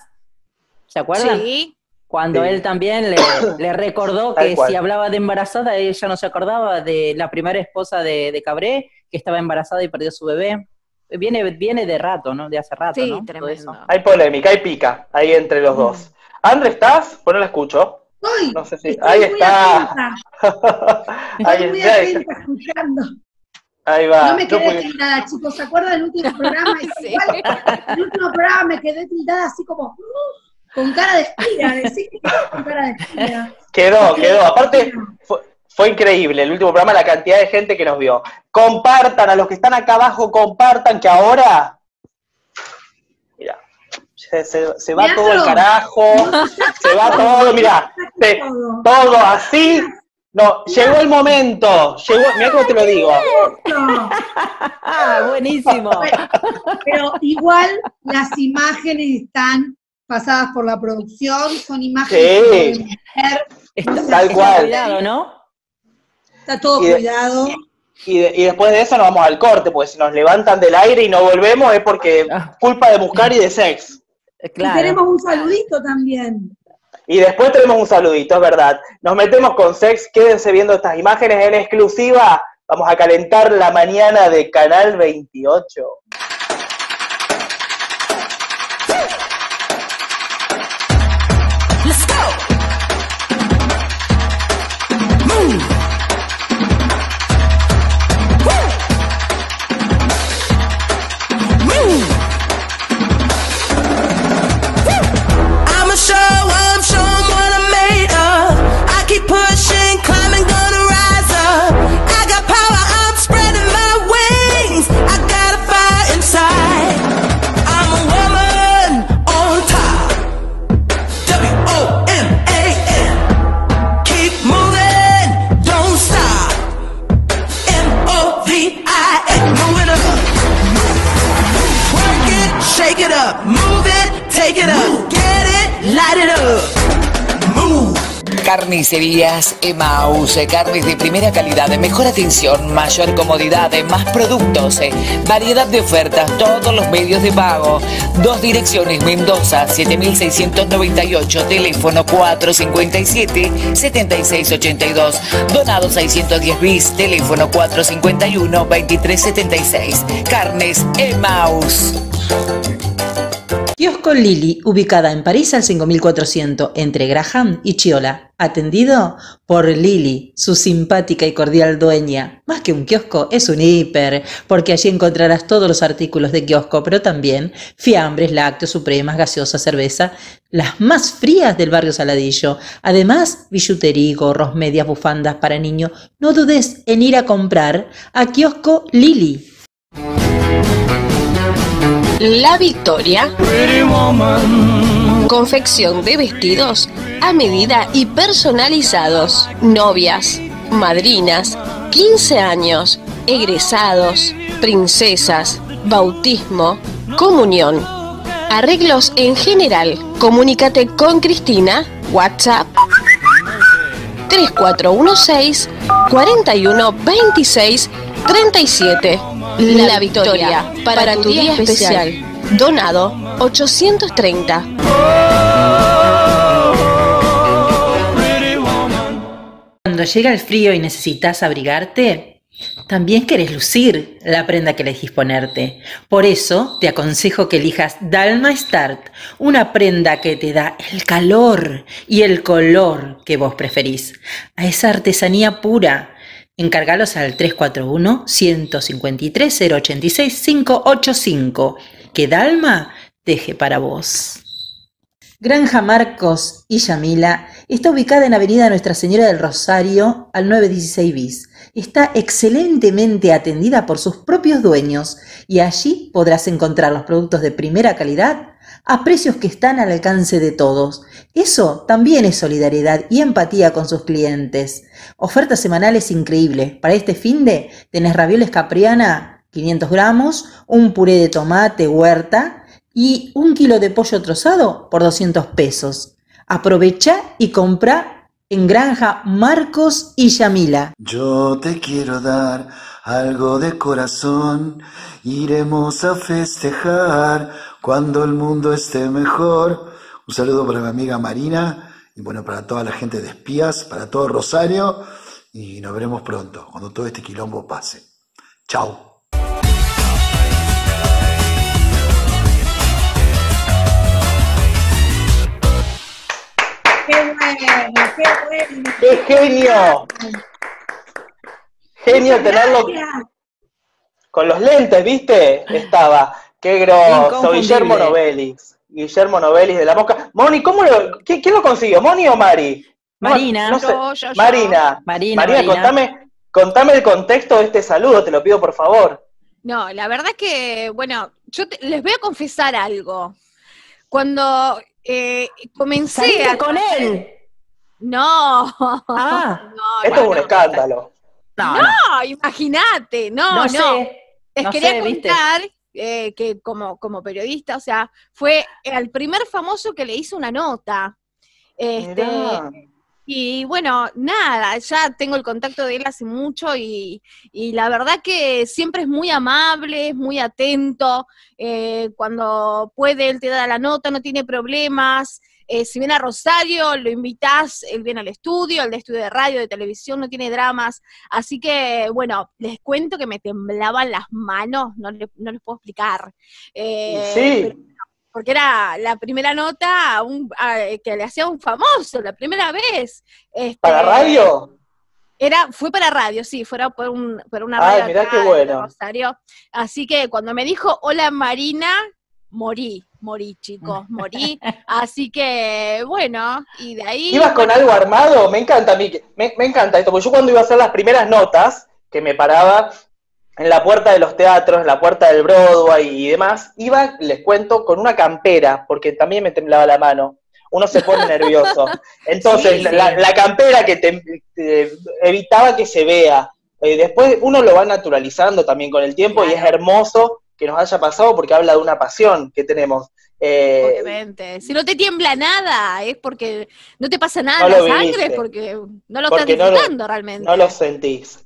Speaker 4: ¿Se acuerdan? Sí. Cuando él también le, *coughs* recordó que si hablaba de embarazada, ella no se acordaba de la primera esposa de, Cabré, que estaba embarazada y perdió su bebé. Viene, viene de rato, ¿no? De hace rato, sí,
Speaker 3: Tremendo.
Speaker 2: Hay polémica, hay pica ahí entre los dos. André, ¿estás? Pues no la escucho. no sé si. Ahí está. *laughs*
Speaker 1: ahí está. escuchando.
Speaker 2: Ahí va.
Speaker 1: No me quedé tildada, chicos. ¿Se acuerdan del último programa? *laughs* sí. el último programa me quedé tildada así como uh, con cara de espía, decir con cara de espía.
Speaker 2: Quedó, quedó. Aparte, fue, increíble el último programa, la cantidad de gente que nos vio. Compartan, a los que están acá abajo, compartan que ahora. Mira, se, va todo el carajo, se va todo, mira, todo así no, llegó el momento. Llegó, mira cómo te lo digo.
Speaker 4: Ah, *laughs* buenísimo.
Speaker 1: Pero, igual las imágenes están pasadas por la producción, son imágenes
Speaker 2: sí. Está, tal cual.
Speaker 4: Cuidado, ¿no?
Speaker 1: Está todo cuidado.
Speaker 2: Y, y, después de eso nos vamos al corte, porque si nos levantan del aire y no volvemos es porque ah. culpa de buscar y de sex.
Speaker 1: Claro. Y tenemos un saludito también.
Speaker 2: Y después tenemos un saludito, es verdad. Nos metemos con sex, quédense viendo estas imágenes en exclusiva. Vamos a calentar la mañana de Canal 28.
Speaker 6: Carnicerías Emaus, carnes de primera calidad, mejor atención, mayor comodidad, más productos, variedad de ofertas, todos los medios de pago. Dos direcciones, Mendoza, 7698, teléfono 457-7682, Donado 610 bis, teléfono 451-2376. Carnes Emaus.
Speaker 7: Kiosco Lili, ubicada en París al 5400, entre Graham y Chiola. Atendido por Lili, su simpática y cordial dueña. Más que un kiosco, es un hiper, porque allí encontrarás todos los artículos de kiosco, pero también fiambres, lácteos, supremas, gaseosa, cerveza, las más frías del barrio Saladillo. Además, billutería, gorros, medias, bufandas para niños. No dudes en ir a comprar a Kiosco Lili.
Speaker 8: La Victoria. Confección de vestidos a medida y personalizados. Novias, madrinas, 15 años, egresados, princesas, bautismo, comunión. Arreglos en general. Comunícate con Cristina, WhatsApp 3416 4126 37. La Victoria, para, tu día especial. Donado 830.
Speaker 7: Cuando llega el frío y necesitas abrigarte, también querés lucir la prenda que elegís ponerte. Por eso te aconsejo que elijas Dalma Start, una prenda que te da el calor y el color que vos preferís, a esa artesanía pura. Encargalos al 341-153-086-585, que Dalma deje para vos. Granja Marcos y Yamila está ubicada en Avenida Nuestra Señora del Rosario al 916 bis. Está excelentemente atendida por sus propios dueños y allí podrás encontrar los productos de primera calidad a precios que están al alcance de todos. Eso también es solidaridad y empatía con sus clientes. Ofertas semanales increíbles. Para este fin de tenés ravioles capriana 500 gramos, un puré de tomate huerta, y un kilo de pollo trozado por 200 pesos. Aprovecha y compra en Granja Marcos y Yamila.
Speaker 11: Yo te quiero dar algo de corazón, iremos a festejar cuando el mundo esté mejor. Un saludo para mi amiga Marina y bueno, para toda la gente de espías, para todo Rosario y nos veremos pronto, cuando todo este quilombo pase. Chao.
Speaker 1: ¡Qué bueno! ¡Qué bueno!
Speaker 2: ¡Qué genio! Genio tenerlo con los lentes, ¿viste? Estaba. ¡Qué grosso! Guillermo Novelis. Guillermo Novelis de la Mosca. Moni, ¿cómo lo, ¿quién, lo consiguió? ¿Moni o Mari?
Speaker 4: Marina.
Speaker 2: Marina. Marina. Marina, contame, contame el contexto de este saludo, te lo pido por favor.
Speaker 3: No, la verdad que, bueno, yo les voy a confesar algo. Cuando eh, comencé
Speaker 4: a... con él.
Speaker 3: No.
Speaker 2: Ah, *laughs* esto es un escándalo.
Speaker 3: No, imagínate, no, no. Les quería contar eh, que como, como periodista, o sea, fue el primer famoso que le hizo una nota. Este, y bueno, nada, ya tengo el contacto de él hace mucho y, la verdad que siempre es muy amable, es muy atento. Eh, cuando puede, él te da la nota, no tiene problemas. Eh, si viene a Rosario, lo invitas, él viene al estudio, al de estudio de radio, de televisión, no tiene dramas. Así que, bueno, les cuento que me temblaban las manos, no, no les puedo explicar.
Speaker 2: Eh, sí
Speaker 3: porque era la primera nota que le hacía un famoso, la primera vez.
Speaker 2: Este, ¿Para radio?
Speaker 3: Era, fue para radio, sí, fuera por, un, por una
Speaker 2: radio. Ay, mirá qué bueno.
Speaker 3: Rosario. Así que cuando me dijo hola Marina, morí, morí, chicos, *laughs* morí. Así que, bueno, y de ahí.
Speaker 2: ¿Ibas con algo armado? Me encanta mí, me, me encanta esto, porque yo cuando iba a hacer las primeras notas, que me paraba en la puerta de los teatros, en la puerta del Broadway y demás, iba, les cuento, con una campera, porque también me temblaba la mano. Uno se pone nervioso. *laughs* Entonces, La, campera que te, evitaba que se vea. Eh, después uno lo va naturalizando también con el tiempo y es hermoso que nos haya pasado porque habla de una pasión que tenemos.
Speaker 3: Eh, Obviamente. Si no te tiembla nada, es porque no te pasa nada en la sangre, porque no lo estás disfrutando realmente.
Speaker 2: No lo sentís.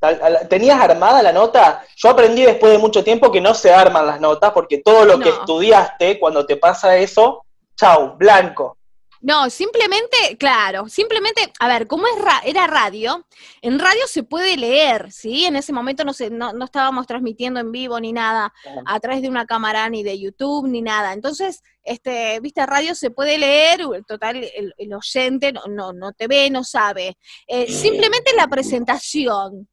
Speaker 2: ¿Tenías armada la nota? Yo aprendí después de mucho tiempo que no se arman las notas, porque todo lo que estudiaste, cuando te pasa eso, chau, blanco.
Speaker 3: No, simplemente, claro, simplemente, a ver, como es era radio, en radio se puede leer, ¿sí? En ese momento no, se, no, no estábamos transmitiendo en vivo ni nada, a través de una cámara, ni de YouTube, ni nada. Entonces, este, viste, radio se puede leer, total, el, oyente no, no, te ve, no sabe. Eh, simplemente la presentación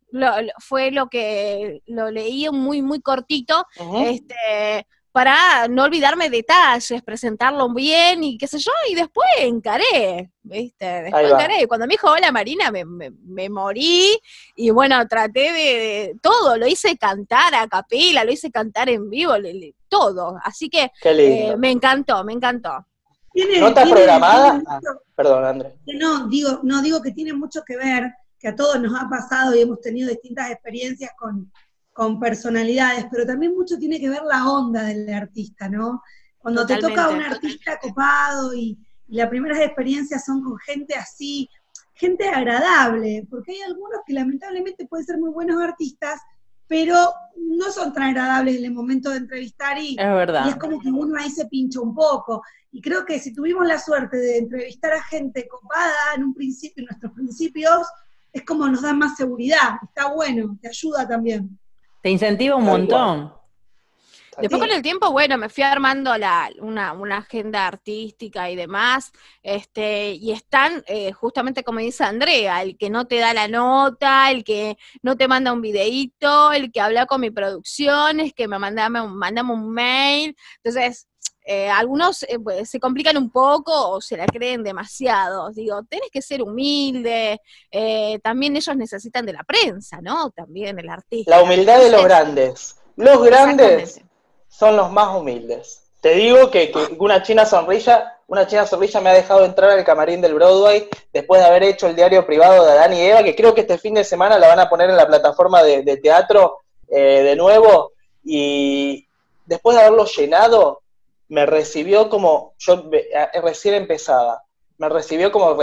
Speaker 3: fue lo que lo leí muy, muy cortito, este para no olvidarme detalles, presentarlo bien y qué sé yo, y después encaré, ¿viste? Después encaré. Cuando me dijo hola Marina, me, morí y bueno, traté de, todo, lo hice cantar a capela, lo hice cantar en vivo, todo. Así que eh, me encantó, me encantó.
Speaker 2: ¿No está programada? Ah, perdón, André.
Speaker 1: No, digo, no digo que tiene mucho que ver, que a todos nos ha pasado y hemos tenido distintas experiencias con con personalidades, pero también mucho tiene que ver la onda del artista, ¿no? Cuando te toca un artista copado y, las primeras experiencias son con gente así, gente agradable, porque hay algunos que lamentablemente pueden ser muy buenos artistas, pero no son tan agradables en el momento de entrevistar y
Speaker 4: es, verdad.
Speaker 1: y es como que uno ahí se pincha un poco. Y creo que si tuvimos la suerte de entrevistar a gente copada en un principio, en nuestros principios, es como nos da más seguridad, está bueno, te ayuda también.
Speaker 4: Te incentiva un montón.
Speaker 3: Después con el tiempo, bueno, me fui armando la, una, una agenda artística y demás, este, y están eh, justamente como dice Andrea, el que no te da la nota, el que no te manda un videíto, el que habla con mi producción, es que me mandame un, mandame un mail. Entonces, eh, algunos eh, pues, se complican un poco o se la creen demasiado. Digo, tenés que ser humilde, también ellos necesitan de la prensa, ¿no? También el artista.
Speaker 2: La humildad de los grandes. Los grandes son los más humildes. Te digo que, una china sonrisa, una china sonrisa me ha dejado entrar al camarín del Broadway después de haber hecho el diario privado de Adán y Eva, que creo que este fin de semana la van a poner en la plataforma de, teatro eh, de nuevo. Y después de haberlo llenado, me recibió como, yo recién empezaba, me recibió como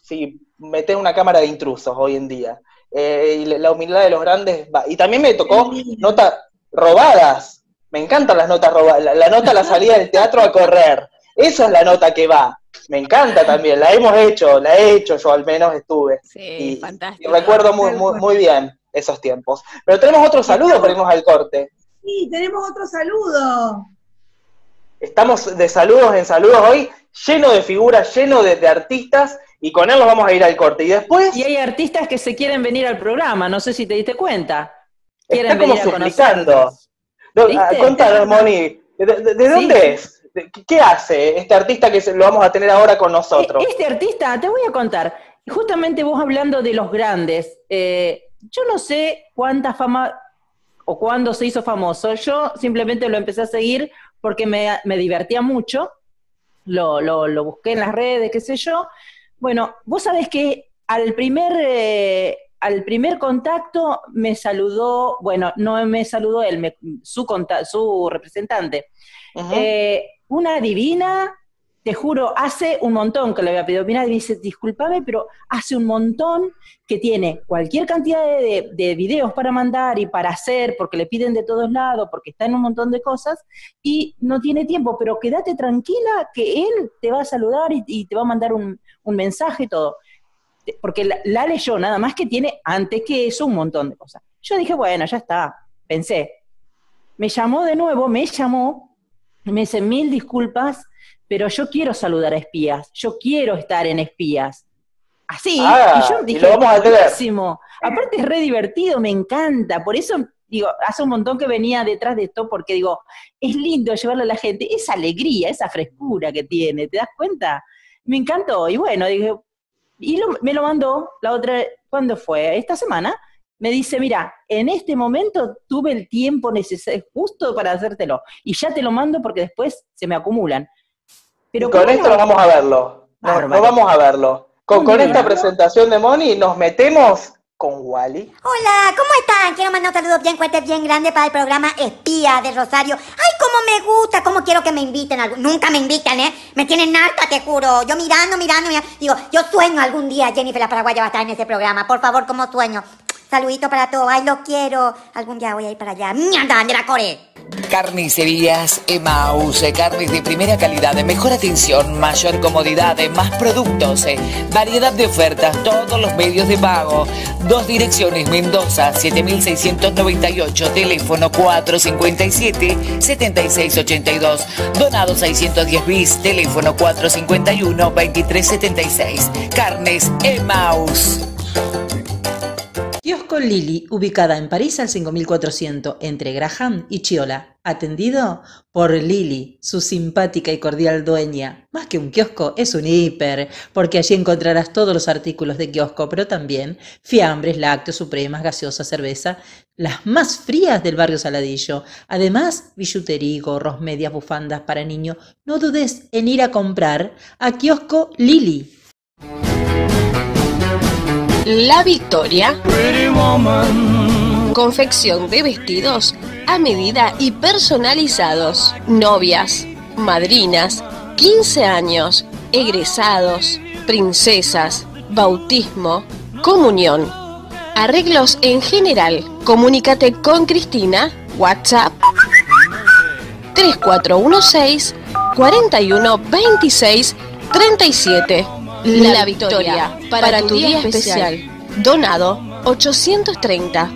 Speaker 2: si metes una cámara de intrusos hoy en día. Eh, y la humildad de los grandes va. Y también me tocó notas robadas, me encantan las notas robadas. La, nota la salida del teatro a correr. Esa es la nota que va. Me encanta también. La hemos hecho, la he hecho, yo al menos estuve.
Speaker 3: Sí, fantástico.
Speaker 2: Y recuerdo muy, muy, bien esos tiempos. Pero tenemos otro saludo para irnos al corte.
Speaker 1: Sí, tenemos otro saludo.
Speaker 2: Estamos de saludos en saludos hoy, lleno de figuras, lleno de, artistas, y con él nos vamos a ir al corte. Y después.
Speaker 4: Y hay artistas que se quieren venir al programa, no sé si te diste cuenta.
Speaker 2: Quieren Está como suplicando. Contanos, Moni, ¿de, dónde es? ¿Qué hace este artista que lo vamos a tener ahora con nosotros?
Speaker 4: Este artista, te voy a contar, justamente vos hablando de los grandes, eh, yo no sé cuánta fama o cuándo se hizo famoso, yo simplemente lo empecé a seguir porque me, divertía mucho, lo, lo, busqué en las redes, qué sé yo. Bueno, vos sabés que al primer... Eh, al primer contacto me saludó, bueno, no me saludó él, su, su representante. Eh, una divina, te juro, hace un montón que le había pedido Mira, y dice, discúlpame, pero hace un montón que tiene cualquier cantidad de, de, videos para mandar y para hacer, porque le piden de todos lados, porque está en un montón de cosas, y no tiene tiempo, pero quédate tranquila que él te va a saludar y, te va a mandar un, un mensaje y todo porque la, leyó nada más que tiene antes que eso un montón de cosas. Yo dije, bueno, ya está, pensé. Me llamó de nuevo, me llamó, me dice mil disculpas, pero yo quiero saludar a espías, yo quiero estar en espías. Así,
Speaker 2: ah, y yo dije, lo vamos a
Speaker 4: Aparte es re divertido, me encanta, por eso digo, hace un montón que venía detrás de esto porque digo, es lindo llevarlo a la gente, esa alegría, esa frescura que tiene, ¿te das cuenta? Me encantó, y bueno, dije, y me lo mandó la otra, ¿cuándo fue? Esta semana. Me dice, mira, en este momento tuve el tiempo necesario justo para hacértelo. Y ya te lo mando porque después se me acumulan.
Speaker 2: Pero con esto vamos a verlo. No, vamos a verlo. Con, con esta presentación de Moni nos metemos con Wally.
Speaker 12: Hola, ¿cómo están? Quiero mandar un saludo bien fuerte, bien grande para el programa Espía de Rosario. ¡Ay, cómo me gusta! ¿Cómo quiero que me inviten? Nunca me invitan, ¿eh? Me tienen harta, te juro. Yo mirando, mirando, mirando. Digo, yo sueño algún día Jennifer la Paraguaya va a estar en ese programa. Por favor, como sueño. Saludito para todos. Ay, lo quiero. Algún día voy a ir para allá. ¡Mierda, la core!
Speaker 6: Carnicerías Emaus, carnes de primera calidad, mejor atención, mayor comodidad, más productos, eh, variedad de ofertas, todos los medios de pago. Dos direcciones, Mendoza, 7698, teléfono 457-7682, Donado 610 bis, teléfono 451-2376. Carnes Emaus.
Speaker 7: Kiosco Lili, ubicada en París al 5400, entre Graham y Chiola. Atendido por Lili, su simpática y cordial dueña. Más que un kiosco, es un hiper, porque allí encontrarás todos los artículos de kiosco, pero también fiambres, lácteos, supremas, gaseosa, cerveza, las más frías del barrio Saladillo. Además, billutería, gorros, medias, bufandas para niños. No dudes en ir a comprar a Kiosco Lili.
Speaker 8: La Victoria. Confección de vestidos a medida y personalizados. Novias, madrinas, 15 años, egresados, princesas, bautismo, comunión. Arreglos en general. Comunícate con Cristina. WhatsApp 3416 4126 37. La Victoria, para, tu día especial. especial. Donado 830.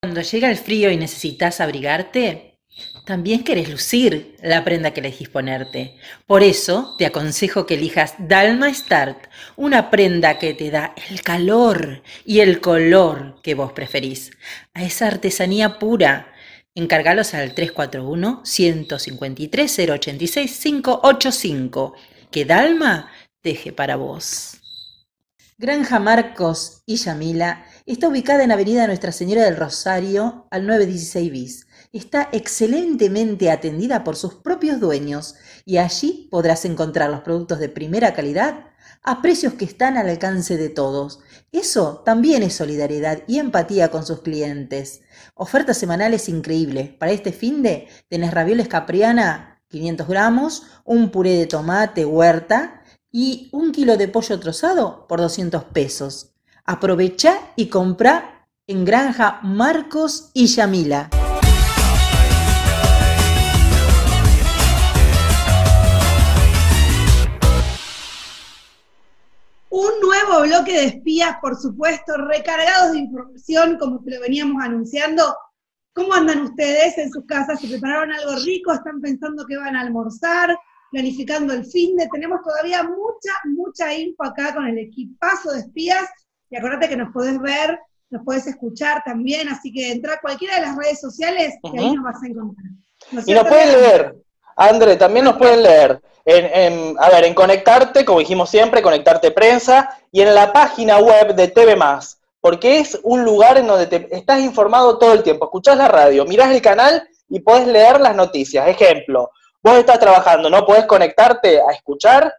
Speaker 7: Cuando llega el frío y necesitas abrigarte, también querés lucir la prenda que elegís ponerte. Por eso te aconsejo que elijas Dalma Start, una prenda que te da el calor y el color que vos preferís, a esa artesanía pura Encargalos al 341-153-086-585, que Dalma deje para vos. Granja Marcos y Yamila está ubicada en Avenida Nuestra Señora del Rosario al 916 bis está excelentemente atendida por sus propios dueños y allí podrás encontrar los productos de primera calidad a precios que están al alcance de todos. Eso también es solidaridad y empatía con sus clientes. Ofertas semanales increíbles. Para este fin de tenés ravioles capriana 500 gramos, un puré de tomate huerta y un kilo de pollo trozado por 200 pesos. Aprovecha y compra en Granja Marcos y Yamila.
Speaker 1: Nuevo bloque de espías, por supuesto, recargados de información, como te lo veníamos anunciando. ¿Cómo andan ustedes en sus casas? ¿Se prepararon algo rico? ¿Están pensando que van a almorzar? ¿Planificando el fin de? Tenemos todavía mucha, mucha info acá con el equipazo de espías. Y acuérdate que nos podés ver, nos podés escuchar también, así que entra a cualquiera de las redes sociales y ahí nos vas a encontrar.
Speaker 2: y nos pueden leer, André, también nos pueden leer en, a ver, en Conectarte, como dijimos siempre, Conectarte Prensa, y en la página web de TV porque es un lugar en donde te estás informado todo el tiempo. Escuchás la radio, mirás el canal y podés leer las noticias. Ejemplo, vos estás trabajando, no podés conectarte a escuchar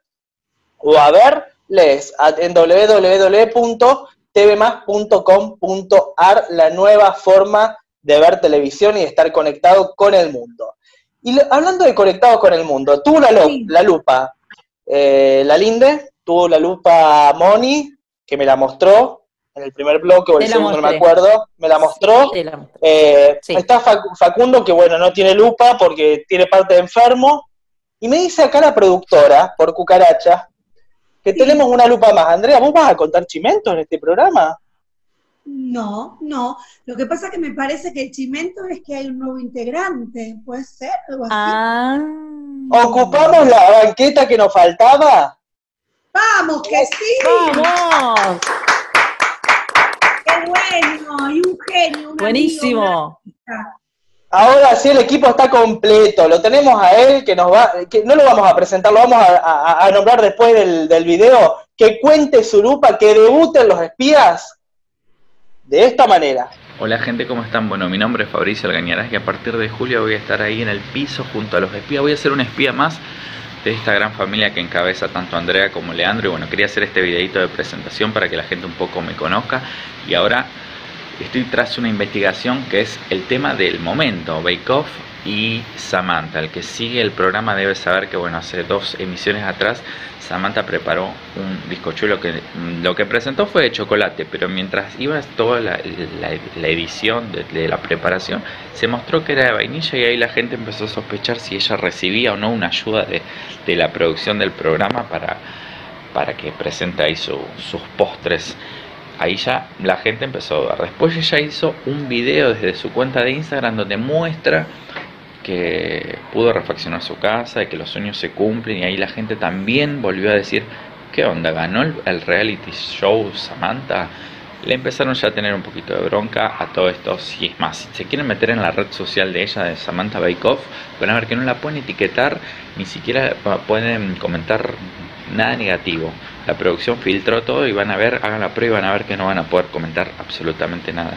Speaker 2: o a ver, lees en www.tvmas.com.ar la nueva forma de ver televisión y de estar conectado con el mundo. Y hablando de conectados con el mundo, tuvo la, la lupa eh, la Linde, tuvo la lupa Moni, que me la mostró en el primer bloque o el segundo, no me acuerdo, me la mostró. Eh, está Facundo, que bueno, no tiene lupa porque tiene parte de enfermo. Y me dice acá la productora, por cucaracha, que tenemos una lupa más. Andrea, ¿vos vas a contar chimentos en este programa?
Speaker 1: No, no. Lo que pasa que me parece que el chimento es que hay un nuevo integrante. ¿Puede ser algo así? Ah.
Speaker 2: ¿Ocupamos la banqueta que nos faltaba?
Speaker 1: ¡Vamos, que sí!
Speaker 3: ¡Vamos!
Speaker 1: ¡Qué bueno! Y un genio.
Speaker 3: Buenísimo.
Speaker 2: Ahora sí el equipo está completo, lo tenemos a él, que nos va, que no lo vamos a presentar, lo vamos a, nombrar después del, del video, que cuente su lupa, que debuten los espías de esta manera.
Speaker 13: Hola gente, ¿cómo están? Bueno, mi nombre es Fabricio Algañarás y a partir de julio voy a estar ahí en el piso junto a los espías. Voy a ser un espía más de esta gran familia que encabeza tanto Andrea como Leandro. Y bueno, quería hacer este videito de presentación para que la gente un poco me conozca. Y ahora estoy tras una investigación que es el tema del momento, Bake Off y Samantha. El que sigue el programa debe saber que bueno, hace dos emisiones atrás Samantha preparó un bizcochuelo que lo que presentó fue de chocolate, pero mientras iba toda la, edición de, la preparación, se mostró que era de vainilla y ahí la gente empezó a sospechar si ella recibía o no una ayuda de, la producción del programa para, para que presente ahí sus postres. Ahí ya la gente empezó a dudar. Después ella hizo un video desde su cuenta de Instagram donde muestra que pudo refaccionar su casa y que los sueños se cumplen y ahí la gente también volvió a decir, ¿qué onda? ¿Ganó el, reality show Samantha? Le empezaron ya a tener un poquito de bronca a todo esto. Si es más, si se quieren meter en la red social de ella, de Samantha Bake van a ver que no la pueden etiquetar, ni siquiera pueden comentar nada negativo. La producción filtró todo y van a ver, hagan la prueba y van a ver que no van a poder comentar absolutamente nada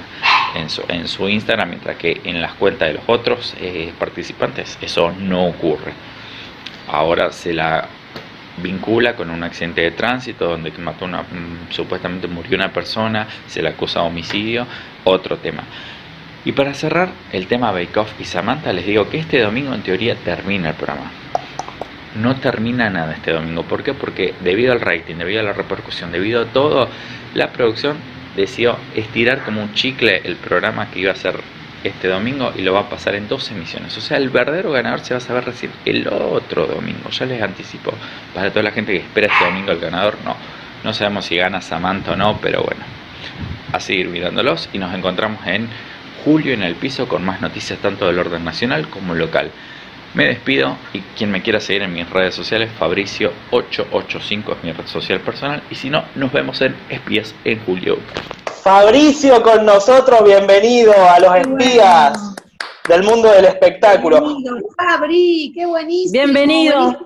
Speaker 13: en su, en su Instagram, mientras que en las cuentas de los otros eh, participantes eso no ocurre. Ahora se la vincula con un accidente de tránsito donde mató una, mm, supuestamente murió una persona, se le acusa de homicidio, otro tema. Y para cerrar el tema Bake Off y Samantha, les digo que este domingo en teoría termina el programa. No termina nada este domingo. ¿Por qué? Porque debido al rating, debido a la repercusión, debido a todo, la producción decidió estirar como un chicle el programa que iba a ser este domingo y lo va a pasar en dos emisiones. O sea, el verdadero ganador se va a saber recién el otro domingo. Ya les anticipo. Para toda la gente que espera este domingo el ganador, no. No sabemos si gana Samantha o no, pero bueno. A seguir mirándolos y nos encontramos en julio en el piso con más noticias tanto del orden nacional como local. Me despido y quien me quiera seguir en mis redes sociales, Fabricio885 es mi red social personal y si no, nos vemos en Espías en julio.
Speaker 2: Fabricio con nosotros, bienvenido a los espías del mundo del espectáculo.
Speaker 1: Bienvenido, Fabri, qué buenísimo.
Speaker 4: Bienvenido.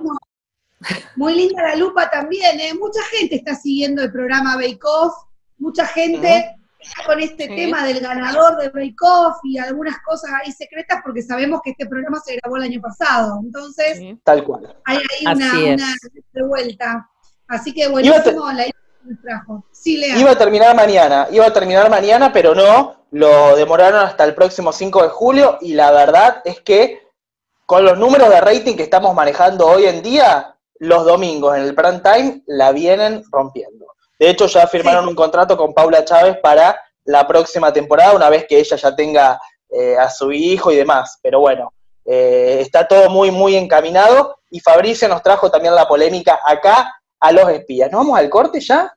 Speaker 1: Muy linda la lupa también, ¿eh? Mucha gente está siguiendo el programa Bake Off, mucha gente con este tema del ganador de Bake Off y algunas cosas ahí secretas porque sabemos que este programa se grabó el año pasado. Entonces,
Speaker 2: tal cual.
Speaker 1: Hay ahí una, una revuelta. Así que buenísimo la trajo. Sí, Lea.
Speaker 2: Iba a terminar mañana, iba a terminar mañana, pero no, lo demoraron hasta el próximo 5 de julio y la verdad es que con los números de rating que estamos manejando hoy en día, los domingos en el prime time la vienen rompiendo. De hecho, ya firmaron un contrato con Paula Chávez para la próxima temporada, una vez que ella ya tenga eh, a su hijo y demás. Pero bueno, eh, está todo muy, muy encaminado. Y Fabricio nos trajo también la polémica acá a los espías. ¿Nos vamos al corte ya?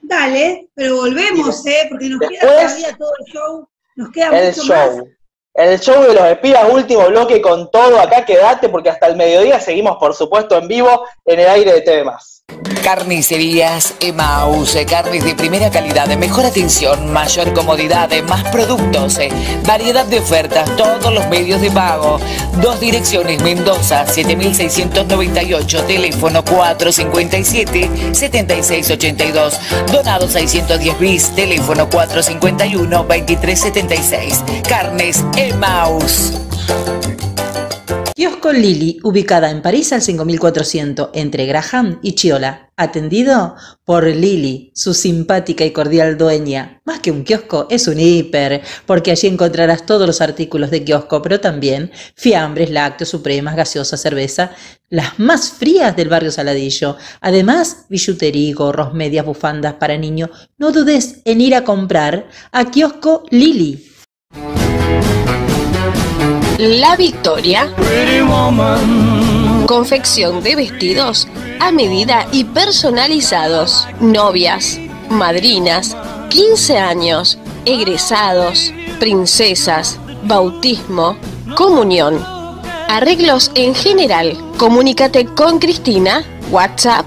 Speaker 1: Dale, pero volvemos, ¿eh? Porque nos queda todavía todo el show. Nos queda
Speaker 2: el show. El show de los espías, último bloque con todo. Acá quédate porque hasta el mediodía seguimos, por supuesto, en vivo en el aire de TV.
Speaker 6: Carnicerías Emaus, carnes de primera calidad, mejor atención, mayor comodidad, más productos, variedad de ofertas, todos los medios de pago. Dos direcciones, Mendoza, 7698, teléfono 457-7682, Donado 610 bis, teléfono 451-2376. Carnes Emaus.
Speaker 7: Kiosco Lili, ubicada en París al 5400, entre Graham y Chiola. Atendido por Lili, su simpática y cordial dueña. Más que un kiosco, es un hiper, porque allí encontrarás todos los artículos de kiosco, pero también fiambres, lácteos, supremas, gaseosa, cerveza, las más frías del barrio Saladillo. Además, billutería, gorros, medias, bufandas para niños. No dudes en ir a comprar a Kiosco Lili.
Speaker 8: La Victoria. Confección de vestidos a medida y personalizados. Novias, madrinas, 15 años, egresados, princesas, bautismo, comunión. Arreglos en general. Comunícate con Cristina, WhatsApp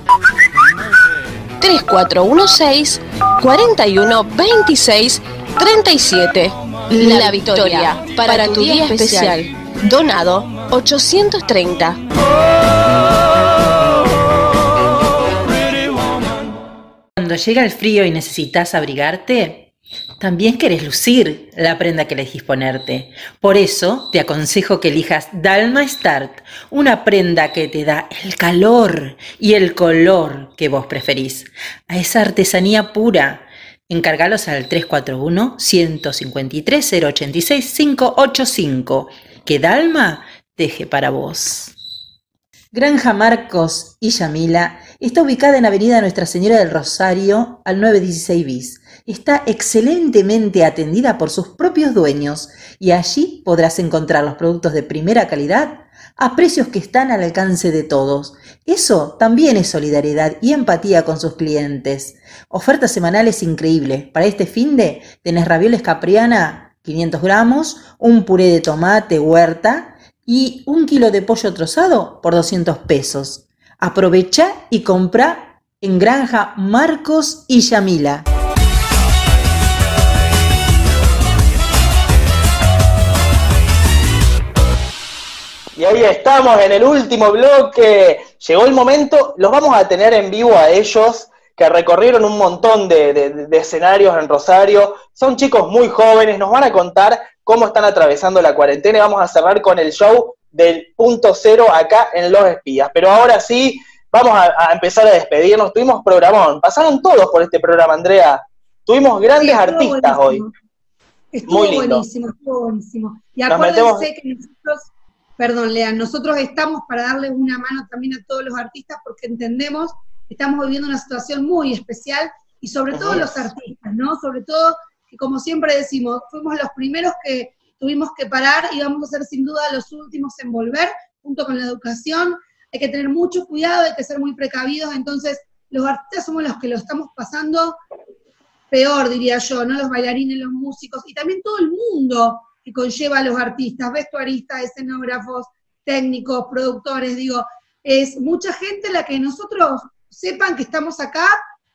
Speaker 8: 3416 4126 37. La Victoria, para, tu día especial. Donado 830.
Speaker 7: Cuando llega el frío y necesitas abrigarte, también querés lucir la prenda que elegís ponerte. Por eso te aconsejo que elijas Dalma Start, una prenda que te da el calor y el color que vos preferís, a esa artesanía pura Encargalos al 341-153-086-585. Que Dalma deje para vos. Granja Marcos y Yamila está ubicada en Avenida Nuestra Señora del Rosario al 916 bis. Está excelentemente atendida por sus propios dueños y allí podrás encontrar los productos de primera calidad a precios que están al alcance de todos. Eso también es solidaridad y empatía con sus clientes. Ofertas semanales increíbles. Para este fin de tenés ravioles capriana 500 gramos, un puré de tomate huerta y un kilo de pollo trozado por 200 pesos. Aprovecha y compra en Granja Marcos y Yamila.
Speaker 2: Y ahí estamos en el último bloque. Llegó el momento, los vamos a tener en vivo a ellos, que recorrieron un montón de, escenarios en Rosario. Son chicos muy jóvenes, nos van a contar cómo están atravesando la cuarentena y vamos a cerrar con el show del punto cero acá en Los Espías. Pero ahora sí, vamos a, empezar a despedirnos. Tuvimos programón, pasaron todos por este programa, Andrea. Tuvimos grandes artistas hoy.
Speaker 1: Estuvo muy buenísimo, estuvo buenísimo. Y acuérdense que nosotros perdón, Lean, nosotros estamos para darle una mano también a todos los artistas porque entendemos que estamos viviendo una situación muy especial y sobre todo los artistas, ¿no? Sobre todo que como siempre decimos, fuimos los primeros que tuvimos que parar y vamos a ser sin duda los últimos en volver, junto con la educación. Hay que tener mucho cuidado, hay que ser muy precavidos, entonces los artistas somos los que lo estamos pasando peor, diría yo, ¿no? Los bailarines, los músicos y también todo el mundo que conlleva a los artistas, vestuaristas, escenógrafos, técnicos, productores, digo, es mucha gente la que nosotros sepan que estamos acá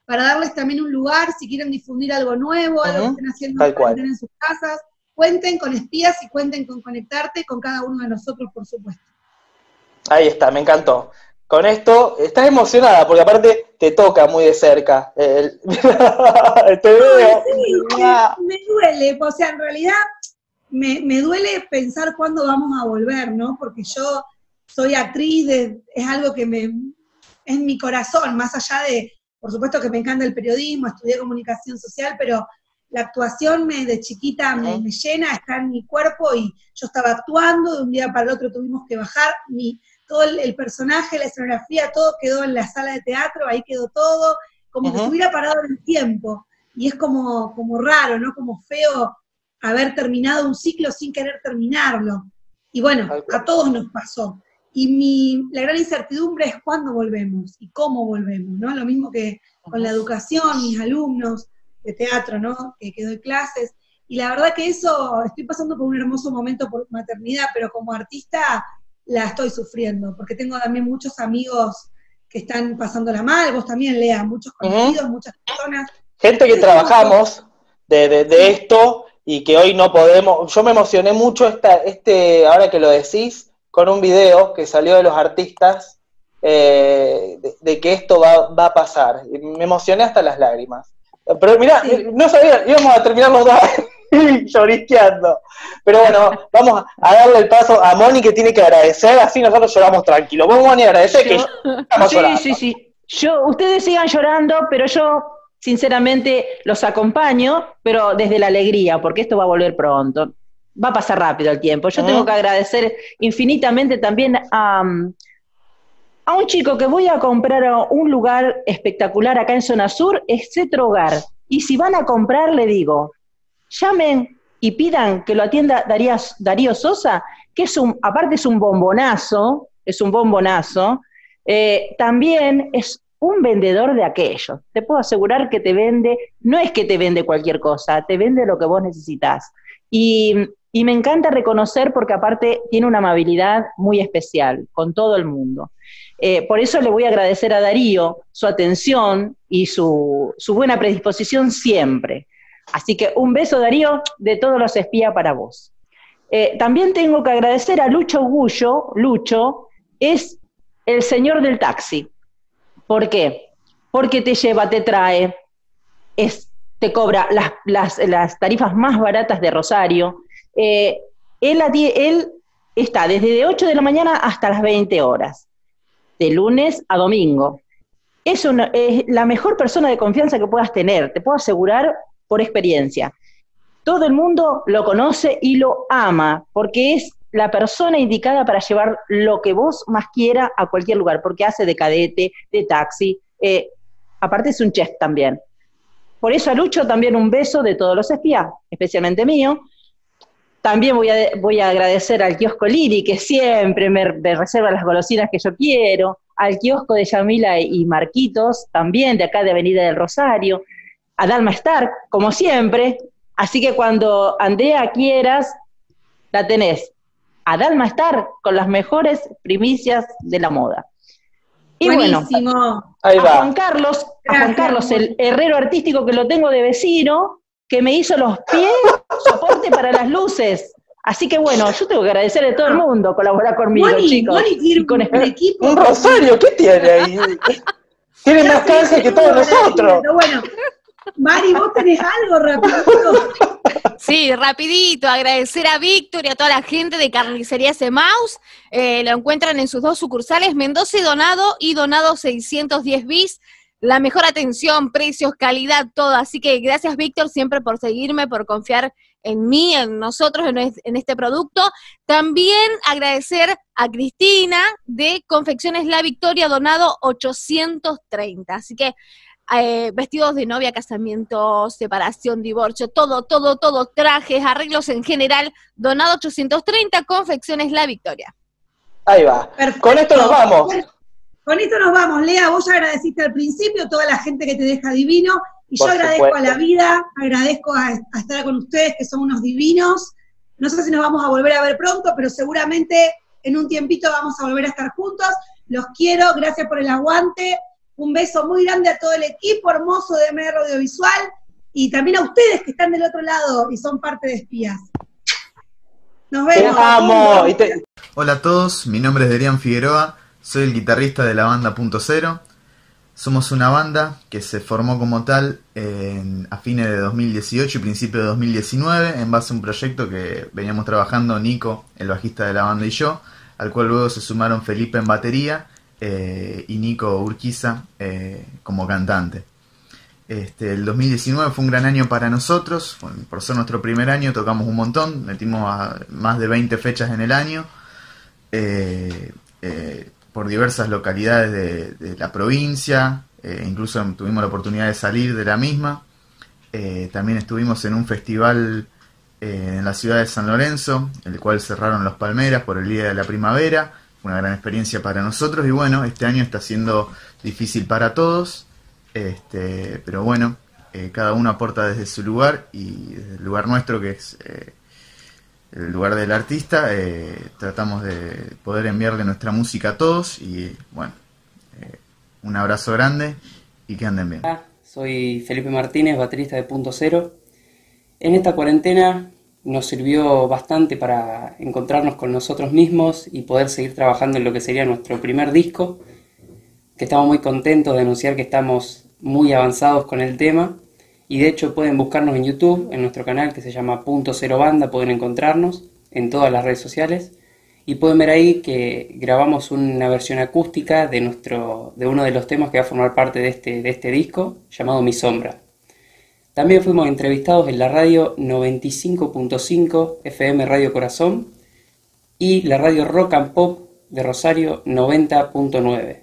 Speaker 1: para darles también un lugar si quieren difundir algo nuevo, algo que estén haciendo en sus casas. Cuenten con espías y cuenten con conectarte con cada uno de nosotros, por supuesto.
Speaker 2: Ahí está, me encantó. Con esto, estás emocionada, porque aparte te toca muy de cerca. *laughs* te
Speaker 1: veo. me, duele, o sea, en realidad me, me, duele pensar cuándo vamos a volver, ¿no? Porque yo soy actriz, es algo que me, es mi corazón, más allá de, por supuesto que me encanta el periodismo, estudié comunicación social, pero la actuación me, de chiquita me, llena, está en mi cuerpo y yo estaba actuando, de un día para el otro tuvimos que bajar, mi, todo el, personaje, la escenografía, todo quedó en la sala de teatro, ahí quedó todo, como que se hubiera parado en el tiempo. Y es como, como raro, ¿no? Como feo haber terminado un ciclo sin querer terminarlo. Y bueno, a todos nos pasó. Y mi, la gran incertidumbre es cuándo volvemos y cómo volvemos, ¿no? Lo mismo que con la educación, mis alumnos de teatro, ¿no? Que, que doy clases. Y la verdad que eso, estoy pasando por un hermoso momento por maternidad, pero como artista la estoy sufriendo, porque tengo también muchos amigos que están pasándola mal, vos también, Lea, muchos conocidos, muchas personas.
Speaker 2: Gente que trabajamos de, esto y que hoy no podemos. Yo me emocioné mucho esta, este, ahora que lo decís, con un video que salió de los artistas eh, de, que esto va, va, a pasar. Me emocioné hasta las lágrimas. Pero mira, no sabía, íbamos a terminar los dos *laughs* llorisqueando. Pero bueno, vamos a darle el paso a Moni que tiene que agradecer, así nosotros lloramos tranquilos. Vos, Moni, agradecer que
Speaker 4: Sí, sí, sí. Yo, ustedes sigan llorando, pero yo sinceramente los acompaño, pero desde la alegría, porque esto va a volver pronto. Va a pasar rápido el tiempo. Yo tengo que agradecer infinitamente también a, a un chico que voy a comprar a un lugar espectacular acá en Zona Sur, es Cetro Hogar. Y si van a comprar, le digo, llamen y pidan que lo atienda Darío, Darío Sosa, que es un, aparte es un bombonazo, es un bombonazo, eh, también es un vendedor de aquello. Te puedo asegurar que te vende, no es que te vende cualquier cosa, te vende lo que vos necesitas. Y, y me encanta reconocer porque aparte tiene una amabilidad muy especial con todo el mundo. Eh, por eso le voy a agradecer a Darío su atención y su, su buena predisposición siempre. Así que un beso, Darío, de todos los espías para vos. Eh, también tengo que agradecer a Lucho Gullo. Lucho es el señor del taxi. ¿Por qué? Porque te lleva, te trae, es, te cobra las, tarifas más baratas de Rosario. Eh, él, él está desde 8 de la mañana hasta las 20 horas, de lunes a domingo. Es, es la mejor persona de confianza que puedas tener, te puedo asegurar por experiencia. Todo el mundo lo conoce y lo ama, porque es la persona indicada para llevar lo que vos más quiera a cualquier lugar, porque hace de cadete, de taxi, eh, aparte es un chef también. Por eso a Lucho también un beso de todos los espías, especialmente mío. También voy a, voy a agradecer al kiosco Lili, que siempre me, reserva las golosinas que yo quiero, al kiosco de Yamila y Marquitos, también de acá de Avenida del Rosario, a Dalma Stark, como siempre. Así que cuando Andrea quieras, la tenés. A Dalma Stark con las mejores primicias de la moda. Y bueno, a Juan Carlos, a Juan Carlos, el herrero artístico que lo tengo de vecino, que me hizo los pies *laughs* soporte para las luces. Así que bueno, yo tengo que agradecerle a todo el mundo colaborar conmigo, chicos. con
Speaker 2: un equipo. Un rosario, ¿qué tiene ahí? *laughs* tiene más cáncer que todos nosotros.
Speaker 1: bueno, Mari, ¿vos tenés algo rapidito?
Speaker 3: Sí, rapidito, agradecer a Víctor y a toda la gente de Carnicería Semaus. Eh, lo encuentran en sus dos sucursales, Mendoza y Donado y Donado 610 bis. La mejor atención, precios, calidad, todo. Así que gracias, Víctor, siempre por seguirme, por confiar en mí, en nosotros, en este producto. También agradecer a Cristina de Confecciones La Victoria, donado 830. Así que eh, vestidos de novia, casamiento, separación, divorcio, todo, todo, todo, trajes, arreglos en general, donado 830, confecciones La Victoria.
Speaker 2: Ahí va. Con esto nos vamos.
Speaker 1: Con esto nos vamos, Lea, vos ya agradeciste al principio, toda la gente que te deja divino, Y yo agradezco a la vida, agradezco a, estar con ustedes, que son unos divinos. No sé si nos vamos a volver a ver pronto, pero seguramente en un tiempito vamos a volver a estar juntos. Los quiero, gracias por el aguante. Un beso muy grande a todo el equipo hermoso de MR Audiovisual y también a ustedes que están del otro lado y son parte de Espías. Nos vemos.
Speaker 14: Hola a todos, mi nombre es Derian Figueroa, soy el guitarrista de la banda Punto Cero. Somos una banda que se formó como tal a fines de 2018 y principio de 2019 en base a un proyecto que veníamos trabajando Nico, el bajista de la banda y yo, al cual luego se sumaron Felipe en batería eh, y Nico Urquiza eh, como cantante. Este, el 2019 fue un gran año para nosotros, por ser nuestro primer año tocamos un montón, metimos más de 20 fechas en el año. Eh, por diversas localidades de, la provincia, incluso tuvimos la oportunidad de salir de la misma. También estuvimos en un festival en la ciudad de San Lorenzo, el cual cerraron los Palmeras por el Día de la Primavera. Una gran experiencia para nosotros y bueno, este año está siendo difícil para todos, este, pero bueno, cada uno aporta desde su lugar y desde el lugar nuestro que es el lugar del artista, eh, tratamos de poder enviarle nuestra música a todos y bueno, eh, un abrazo grande y que anden bien.
Speaker 15: Soy Felipe Martínez, baterista de Punto Cero. En esta cuarentena nos sirvió bastante para encontrarnos con nosotros mismos y poder seguir trabajando en lo que sería nuestro primer disco, que estamos muy contentos de anunciar que estamos muy avanzados con el tema y de hecho pueden buscarnos en YouTube, en nuestro canal que se llama Punto Cero Banda, pueden encontrarnos en todas las redes sociales. Y pueden ver ahí que grabamos una versión acústica de, nuestro, de uno de los temas que va a formar parte de este, de este disco, llamado Mi Sombra. También fuimos entrevistados en la radio 95.5 FM Radio Corazón y la radio Rock and Pop de Rosario 90.9.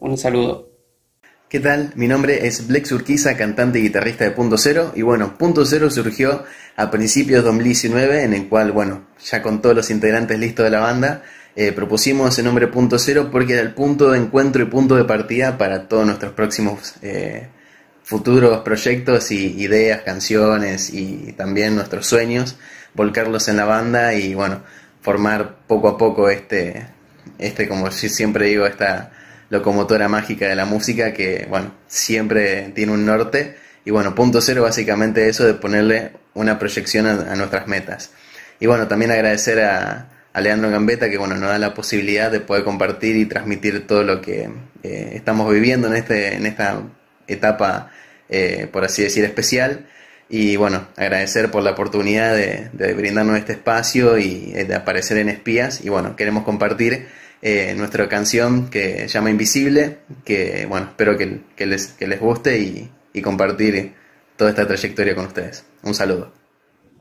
Speaker 15: Un saludo.
Speaker 16: ¿Qué tal? Mi nombre es Blex Urquiza, cantante y guitarrista de Punto Cero. Y bueno, Punto Cero surgió a principios de 2019, en el cual, bueno, ya con todos los integrantes listos de la banda, eh, propusimos ese nombre Punto Cero porque era el punto de encuentro y punto de partida para todos nuestros próximos eh, futuros proyectos y ideas, canciones y también nuestros sueños, volcarlos en la banda y, bueno, formar poco a poco este, este como siempre digo, esta locomotora mágica de la música que, bueno, siempre tiene un norte. Y bueno, punto cero básicamente eso de ponerle una proyección a, nuestras metas. Y bueno, también agradecer a, Leandro Gambetta que bueno, nos da la posibilidad de poder compartir y transmitir todo lo que eh, estamos viviendo en, este, en esta etapa, eh, por así decir, especial. Y bueno, agradecer por la oportunidad de, brindarnos este espacio y de aparecer en Espías. Y bueno, queremos compartir eh, nuestra canción que llama Invisible, que bueno, espero que, les, que les guste y, compartir toda esta trayectoria con ustedes. Un saludo.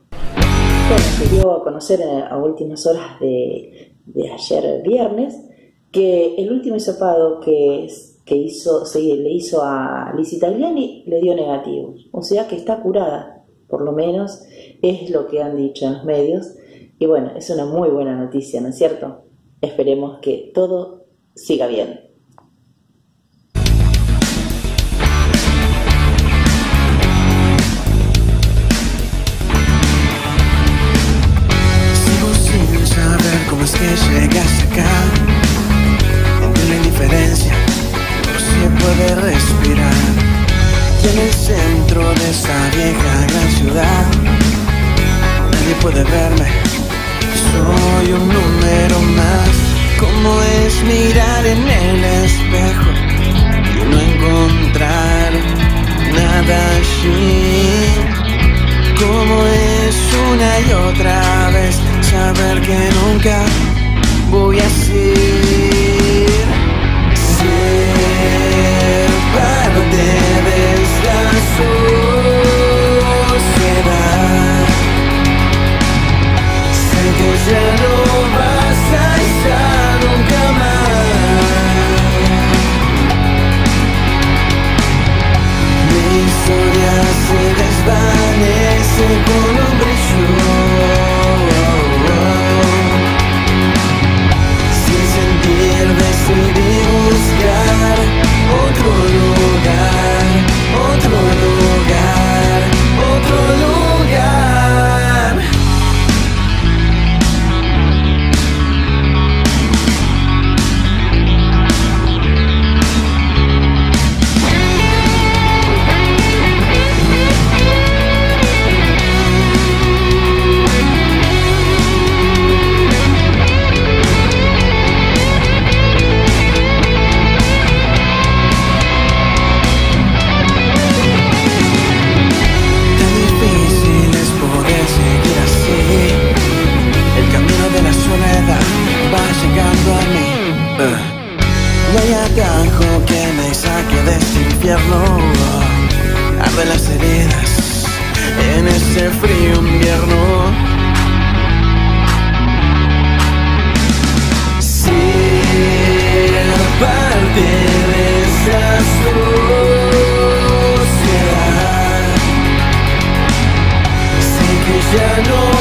Speaker 17: Bueno, se dio a conocer a, últimas horas de, ayer viernes que el último hisopado que, le hizo a Liz Italiani le dio negativo. O sea que está curada, por lo menos es lo que han dicho en los medios. Y bueno, es una muy buena noticia, ¿no es cierto? Esperemos que todo siga bien.
Speaker 18: invierno arden las heridas en ese frío invierno. Si parte de esa sociedad, sé
Speaker 17: que ya no.